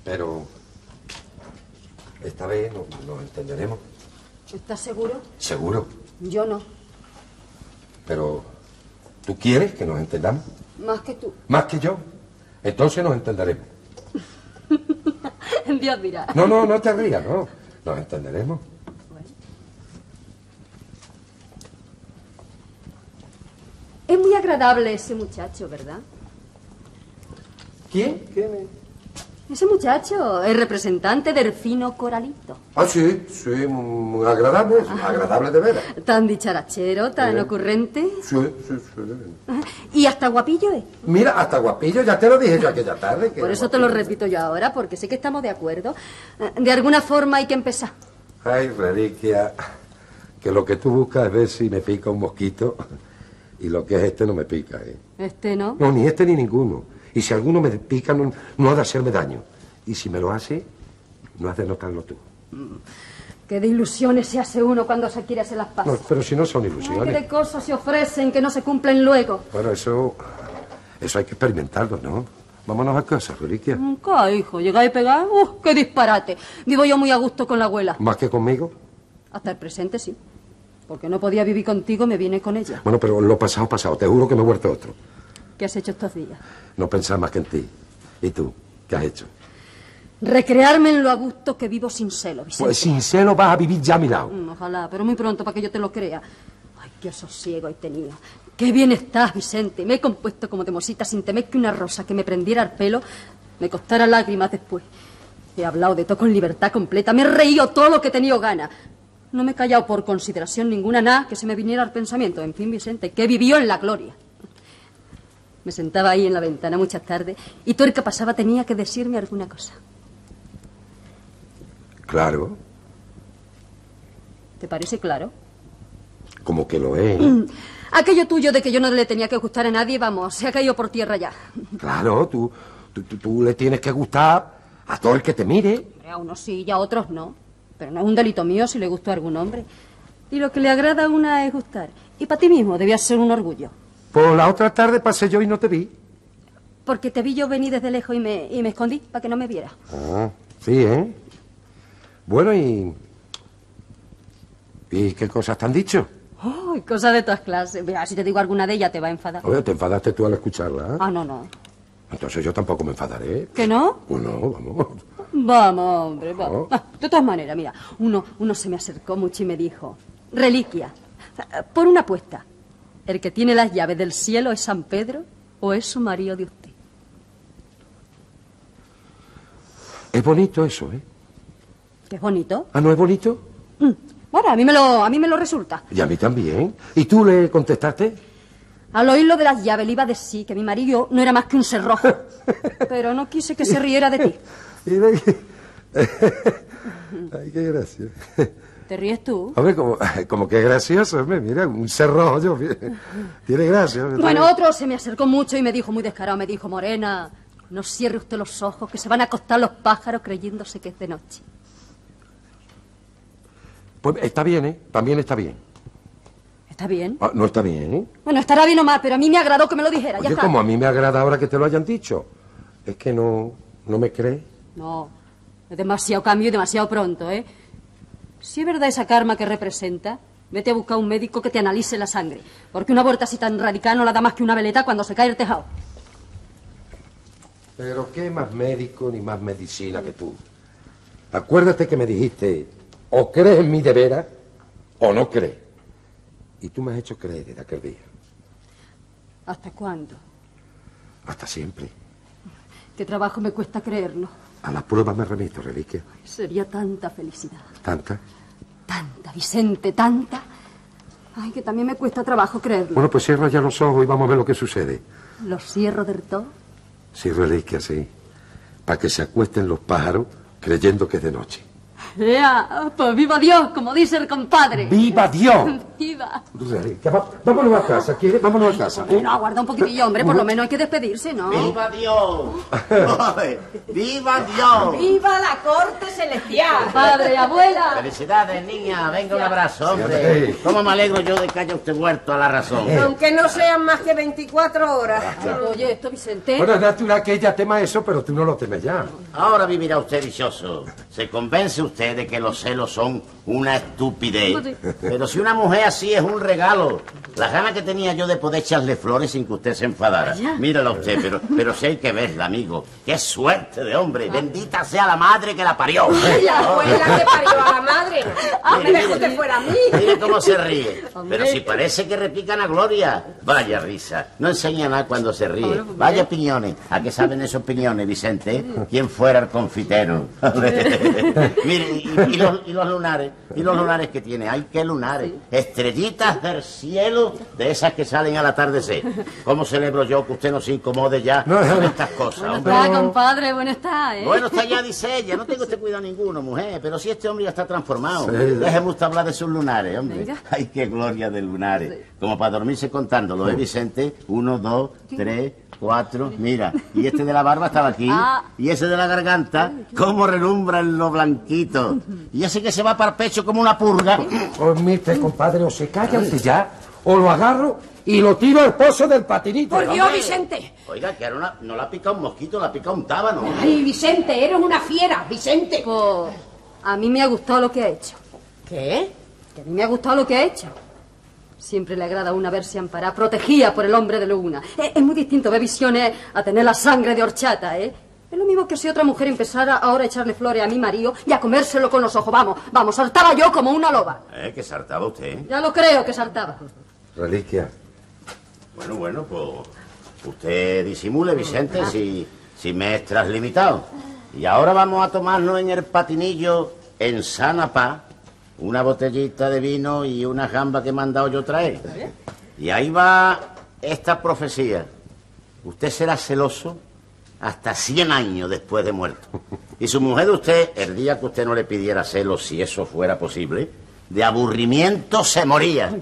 Pero... Esta vez no- nos entenderemos. ¿Estás seguro? Seguro. Yo no. Pero... ¿Tú quieres que nos entendamos? Más que tú. Más que yo. Entonces nos entenderemos. Dios dirá. No, no, no te rías, no. Nos entenderemos. Es muy agradable ese muchacho, ¿verdad? ¿Quién? ¿Quién es? Ese muchacho, el representante del fino coralito. Ah, sí, sí, muy agradable, agradable de veras. Tan dicharachero, tan Eh. ocurrente. Sí, sí, sí. Y hasta guapillo es. Mira, hasta guapillo, ya te lo dije yo aquella tarde. Que Por eso te lo repito yo ahora, porque sé que estamos de acuerdo. Eh, De alguna forma hay que empezar. Ay, reliquia, que lo que tú buscas es ver si me pica un mosquito y lo que es este no me pica, ¿eh? Este no. No, ni este ni ninguno. Y si alguno me pica, no, no ha de hacerme daño. Y si me lo hace, no has de notarlo tú. Que de ilusiones se hace uno cuando se quiere hacer las No, paces. pero si no son Ay, ilusiones. de cosas se ofrecen que no se cumplen luego. Bueno, eso, eso hay que experimentarlo, ¿no? Vámonos a casa, reliquia. ¿Qué, hijo? ¿Llegáis pegar? ¡Uh, qué disparate! Vivo yo muy a gusto con la abuela. ¿Más que conmigo? Hasta el presente sí. Porque no podía vivir contigo, me vine con ella. Bueno, pero lo pasado, pasado. Te juro que me he vuelto otro. ¿Qué has hecho estos días? No pensar más que en ti. ¿Y tú? ¿Qué has hecho? Recrearme en lo a gusto que vivo sin celo, Vicente. Pues sin celo vas a vivir ya a mi lado. Mm, Ojalá, pero muy pronto para que yo te lo crea. Ay, qué sosiego he tenido. Qué bien estás, Vicente. Me he compuesto como de mosita sin temer que una rosa que me prendiera el pelo me costara lágrimas después. He hablado de todo con libertad completa. Me he reído todo lo que he tenido ganas. No me he callado por consideración ninguna nada que se me viniera al pensamiento. En fin, Vicente, que vivió en la gloria. Me sentaba ahí en la ventana muchas tardes y todo el que pasaba tenía que decirme alguna cosa. Claro, ¿Te parece claro? como que lo es. Aquello tuyo de que yo no le tenía que gustar a nadie, vamos, se ha caído por tierra ya. Claro, tú, tú, tú- tú le tienes que gustar a todo el que te mire. A unos sí y a otros no. Pero no es un delito mío si le gustó a algún hombre. Y lo que le agrada a una es gustar. Y para ti mismo debía ser un orgullo. Pues la otra tarde pasé yo y no te vi. Porque te vi yo venir desde lejos y me, y me escondí para que no me viera. Ah, sí, ¿eh? Bueno, y... ¿Y qué cosas te han dicho? Ay, cosas de todas clases. Mira, si te digo alguna de ellas te va a enfadar. Oye, te enfadaste tú al escucharla, ¿eh? Ah, no, no. Entonces yo tampoco me enfadaré. ¿Que no? Pues no, vamos. Vamos, hombre, vamos. Ah, de todas maneras, mira, uno, uno se me acercó mucho y me dijo, reliquia, por una apuesta, ¿el que tiene las llaves del cielo es San Pedro o es su marido de usted? Es bonito eso, ¿eh? Que es bonito. ¿Ah, no es bonito? Mm, Bueno, a mí me lo, a mí me lo resulta. Y a mí también. ¿Y tú le contestaste? Al oír lo de las llaves le iba a decir que mi marido no era más que un cerrojo. Pero no quise que se riera de ti. Ay, qué gracia. ¿Te ríes tú? A ver, como, como que gracioso, hombre, mira, un cerrojo. Tiene gracia. hombre. Bueno, otro se me acercó mucho y me dijo muy descarado, me dijo, Morena, no cierre usted los ojos, que se van a acostar los pájaros creyéndose que es de noche. Pues está bien, ¿eh? También está bien. ¿Está bien? Ah, no está bien, ¿eh? Bueno, estará bien o mal, pero a mí me agradó que me lo dijera, ya Oye, está. como a mí me agrada ahora que te lo hayan dicho. Es que no, no me crees. No, es demasiado cambio y demasiado pronto, ¿eh? Si es verdad esa karma que representa, vete a buscar un médico que te analice la sangre. Porque una vuelta así tan radical no la da más que una veleta cuando se cae el tejado. Pero qué más médico ni más medicina que tú. Acuérdate que me dijiste, o crees en mí de veras, o no crees. Y tú me has hecho creer desde aquel día. ¿Hasta cuándo? Hasta siempre. Qué trabajo me cuesta creerlo. A la prueba me remito, reliquia. Sería tanta felicidad. Tanta. Tanta, Vicente, tanta. Ay, que también me cuesta trabajo creerlo. Bueno, pues cierra ya los ojos y vamos a ver lo que sucede. Los cierro del todo. Sí, reliquia, sí. para que se acuesten los pájaros creyendo que es de noche. ¡Ea! Pues viva Dios, como dice el compadre. ¡Viva Dios! ¡Viva! Reliquia, va- vámonos a casa, ¿quieres? Vámonos a casa. ¿eh? Bueno, aguarda un poquitillo, hombre, por lo menos hay que despedirse, ¿no? ¡Viva Dios! ¡Viva Dios! ¡Viva la corte celestial! Padre, abuela. Felicidades, niña. Venga, un abrazo, hombre. ¿Cómo me alegro yo de que haya usted vuelto a la razón? Aunque no sean más que 24 horas. Oye, esto, Vicente. Bueno, es natural que ella tema eso, pero tú no lo temes ya. Ahora vivirá usted dichoso. Se convence usted de que los celos son una estupidez. Pero si una mujer así es un regalo, las ganas que tenía yo de poder echarle flores sin que usted se enfadara. Mírala usted, pero, pero si hay que verla, amigo. Qué suerte de hombre. Bendita sea la madre que la parió. La abuela que parió a la madre. No me Mire, dejó que fuera a mí. Mire cómo se ríe. Pero si parece que repican a Gloria. Vaya risa. No enseña nada cuando se ríe. Vaya piñones. ¿A qué saben esos piñones, Vicente? ¿Quién fuera el confitero? Mire, y, y los, y los lunares. ¿Y los lunares que tiene? ¡Ay, qué lunares! Estrellitas del cielo de esas que salen al atardecer. ¿Cómo celebro yo que usted no se incomode ya con estas cosas, Bueno hombre? está, compadre, bueno está, ¿eh? Bueno, está ya, dice ella. No tengo este cuidado ninguno, mujer. Pero si este hombre ya está transformado. Sí. Déjeme usted hablar de sus lunares, hombre. Venga. Ay, qué gloria de lunares. Como para dormirse contándolo, ¿eh, Vicente? Uno, dos, tres, cuatro. Mira, y este de la barba estaba aquí. Ah. Y ese de la garganta, cómo relumbra en lo blanquito. Y ese que se va para el pecho como una purga. O mire, compadre, o se calla usted ya, o lo agarro y lo tiro al pozo del patinito. Por Dios, Vicente. Oiga, que ahora una- no la ha picado un mosquito, la ha picado un tábano. Ay, Vicente, eres una fiera, Vicente. Pues, a mí me ha gustado lo que ha hecho. ¿Qué? Que a mí me ha gustado lo que ha hecho. Siempre le agrada a una verse amparada, protegida por el hombre de luna. Es, es muy distinto ver visiones a tener la sangre de horchata, ¿eh? Es lo mismo que si otra mujer empezara ahora a echarle flores a mi marido y a comérselo con los ojos. Vamos, vamos, saltaba yo como una loba. Eh, que saltaba usted. Ya lo creo que saltaba. Reliquia, Bueno, bueno, pues usted disimule, Vicente, si, si me es traslimitado. Y ahora vamos a tomarnos en el patinillo, en sana paz, una botellita de vino y una gamba que he mandado yo traer. Y ahí va esta profecía. Usted será celoso hasta 100 años después de muerto. Y su mujer de usted, el día que usted no le pidiera celos, si eso fuera posible, de aburrimiento se moría.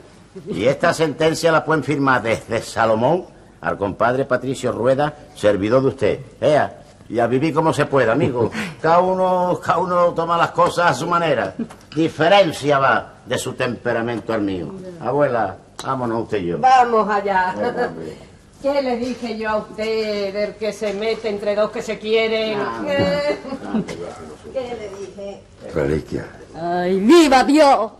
Y esta sentencia la pueden firmar desde Salomón al compadre Patricio Rueda, servidor de usted. Ea, y a vivir como se pueda, amigo. Cada uno, cada uno toma las cosas a su manera. Diferencia va de su temperamento al mío. Abuela, vámonos usted y yo. Vamos allá. Venga. ¿Qué le dije yo a usted del que se mete entre dos que se quieren? Ah, ¿Qué, le dije? Reliquia. ¡Ay, viva Dios!